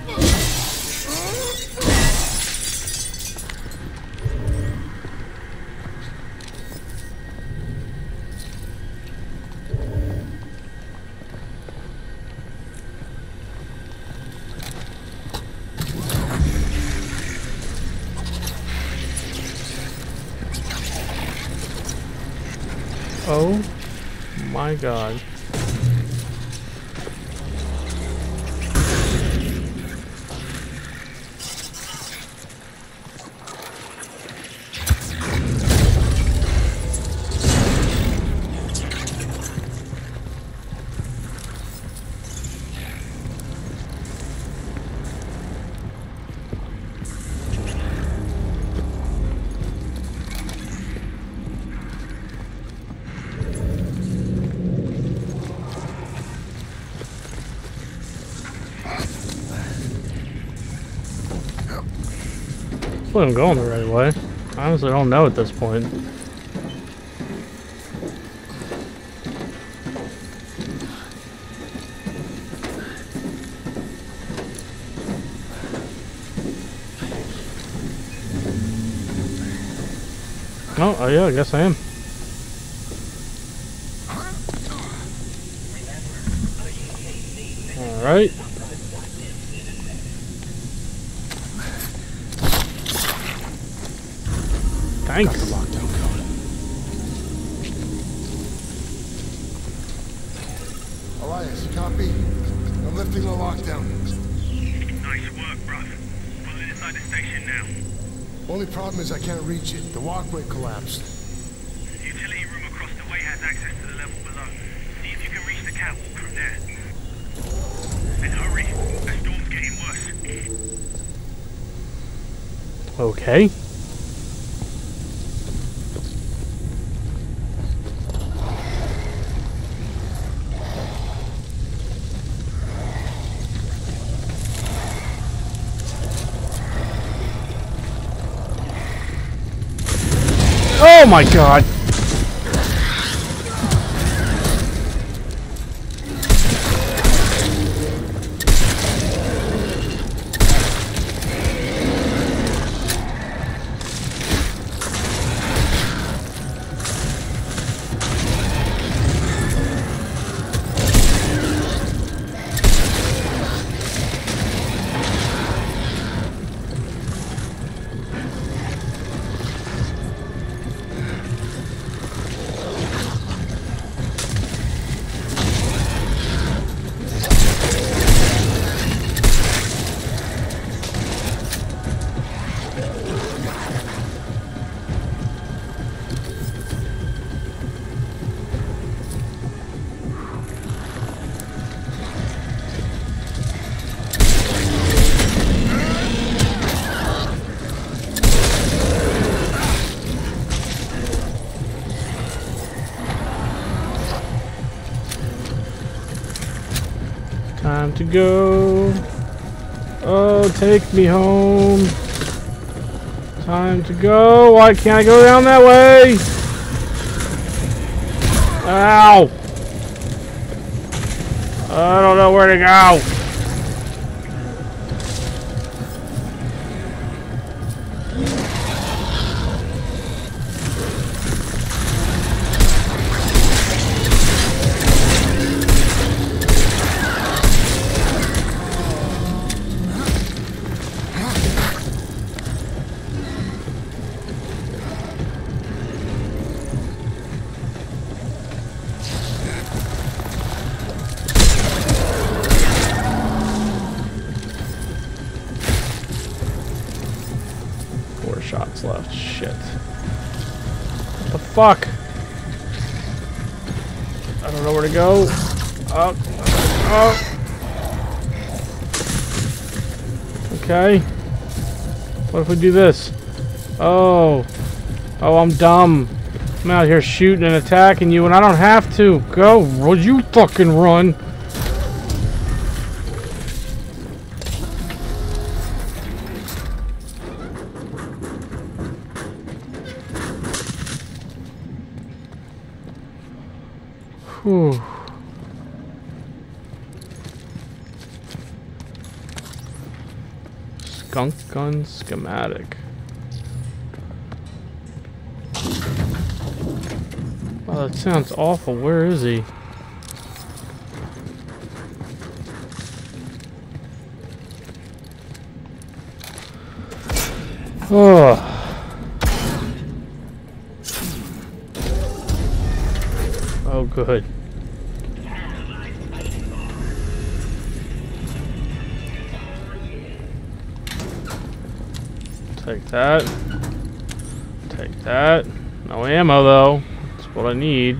Hopefully I'm going the right way. I honestly don't know at this point. Oh, oh yeah, I guess I am. Alright. Thanks. Lockdown code. Elias, copy. I'm lifting the lockdown. Nice work, bruv. Pulling inside the station now. Only problem is I can't reach it. The walkway collapsed. The utility room across the way has access to the level below. See if you can reach the catwalk from there. And hurry. The storm's getting worse. Okay. Oh my god. Go. Oh, take me home. Time to go. Why can't I go down that way? Ow! I don't know where to go. Go. Up. Oh. Okay. What if we do this? Oh. Oh, I'm dumb. I'm out here shooting and attacking you and I don't have to. Go. Would you fucking run? Whew. Schematic. Oh, that sounds awful. Where is he? Oh. Oh, good. That. Take that. No ammo, though. That's what I need.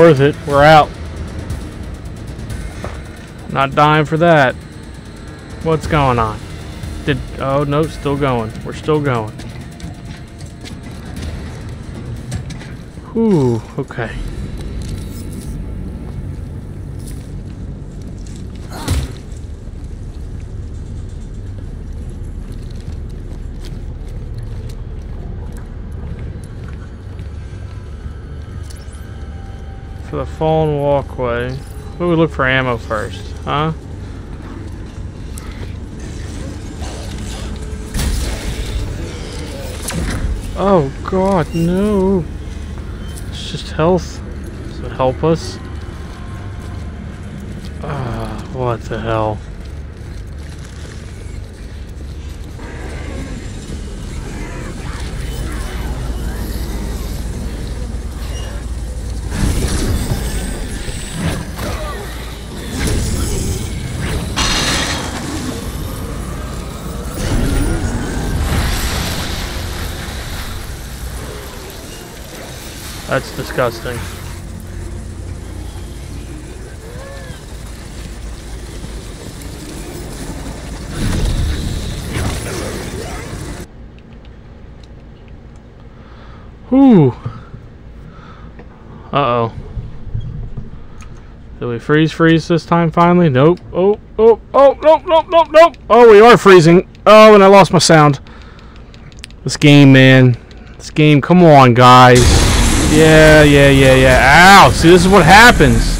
Worth it. We're out. Not dying for that. What's going on? Did oh no, still going. We're still going. Whew, okay. For the fallen walkway. We would look for ammo first, huh? Oh god, no. It's just health. Does it help us? Ah, what the hell? That's disgusting. Whew. Uh-oh. Did we freeze freeze this time finally? Nope. Oh, oh, oh, nope, nope, nope, nope. Oh, we are freezing. Oh, and I lost my sound. This game, man. This game, come on, guys. Yeah, yeah, yeah, yeah. Ow! See, this is what happens.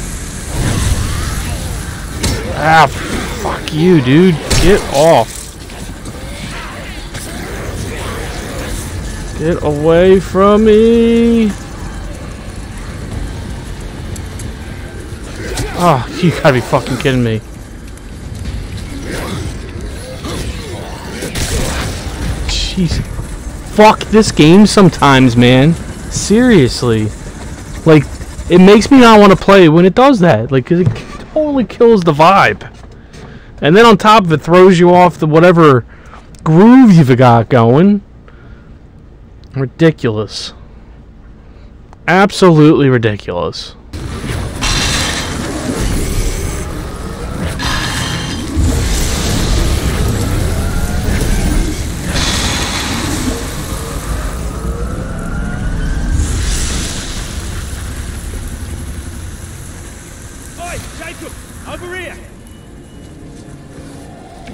Ah, fuck you, dude. Get off. Get away from me. Oh, you gotta be fucking kidding me. Jeez. Fuck this game sometimes, man. Seriously. Like, it makes me not want to play when it does that. Like, it totally kills the vibe. And then on top of it, throws you off the whatever groove you've got going. Ridiculous. Absolutely ridiculous.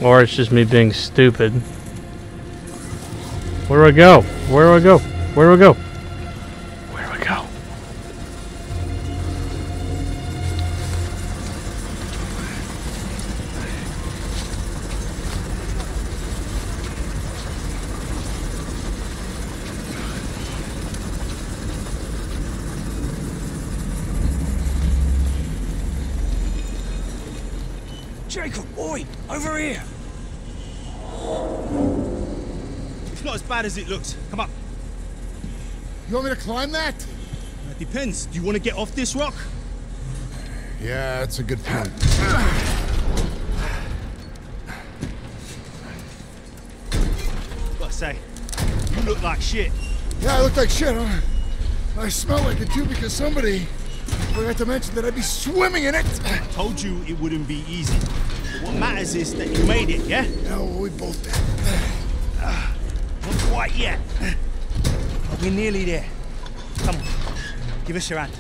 Or it's just me being stupid. Where do I go? Where do I go? Where do I go? Where do I go? Jacob, oi, over here. It's not as it looks. Come up. You want me to climb that? That depends. Do you want to get off this rock? Yeah, that's a good point. Gotta say, you look like shit. Yeah, I look like shit, huh? I smell like it too because somebody forgot to mention that I'd be swimming in it. Told you it wouldn't be easy. But what matters is that you made it, yeah? No, we both did. Quite yet. We're nearly there. Come on. Give us your hand.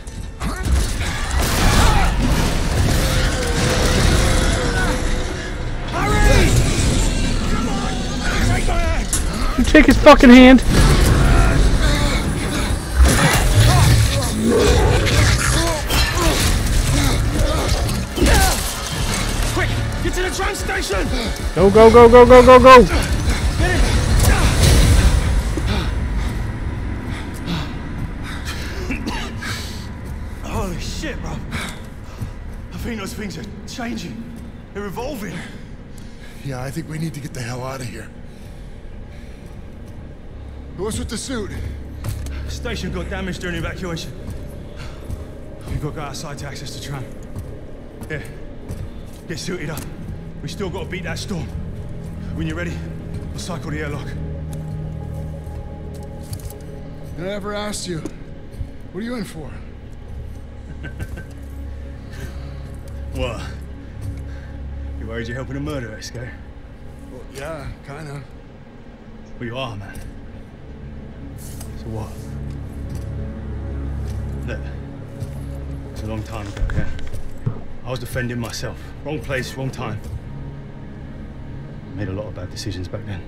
You take his fucking hand. Quick, get to the train station. Go, go, go, go, go, go, go. Changing. They're evolving. Yeah, I think we need to get the hell out of here. What's with the suit? Station got damaged during evacuation. We've got to go outside to access the tram. Yeah. Get suited up. We still got to beat that storm. When you're ready, we'll cycle the airlock. I never asked you. What are you in for? What? You worried you're helping a murderer escape? Well, yeah, kinda. Well, you are, man. So what? Look, it's a long time ago, yeah? I was defending myself. Wrong place, wrong time. Made a lot of bad decisions back then.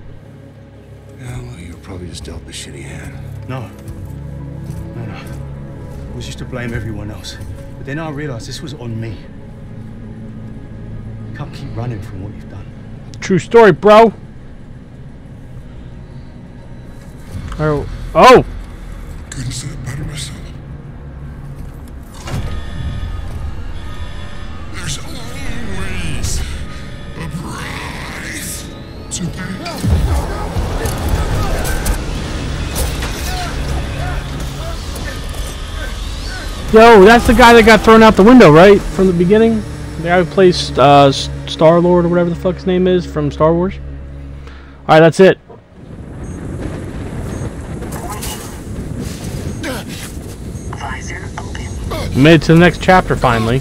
Yeah, well, you were probably just dealt a shitty hand. No. No, no. It was just to blame everyone else. But then I realized this was on me. You can't keep running from what you've done. True story, bro. Oh. Oh! Couldn't have said it better myself. There's always a prize to pay. Yo, that's the guy that got thrown out the window, right? From the beginning? The guy who plays uh, Star Lord or whatever the fuck his name is from Star Wars? Alright, that's it. Made it to the next chapter finally.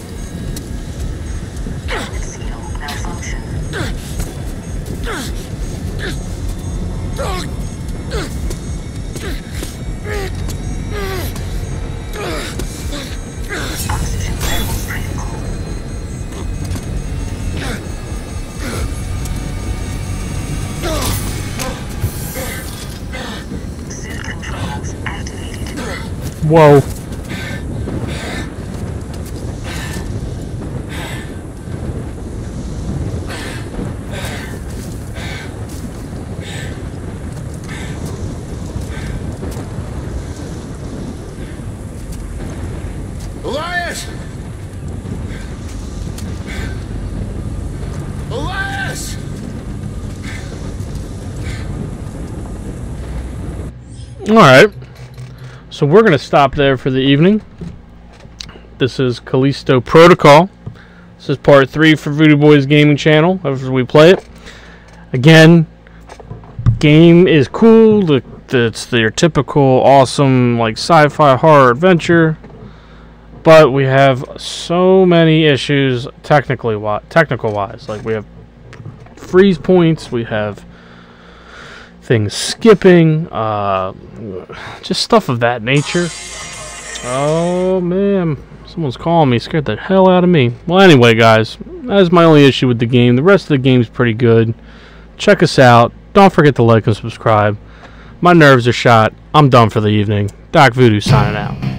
Whoa. Elias! All right. So we're going to stop there for the evening. This is Callisto Protocol. This is part three for Voodoo Boys Gaming Channel as we play it. Again, game is cool. It's their typical awesome like sci-fi horror adventure, but we have so many issues technically technical wise. Like we have freeze points, we have things skipping, uh, just stuff of that nature. Oh man, someone's calling me. Scared the hell out of me. Well, anyway, guys, that's my only issue with the game. The rest of the game's pretty good. Check us out. Don't forget to like and subscribe. My nerves are shot. I'm done for the evening. Doc Voodoo signing out.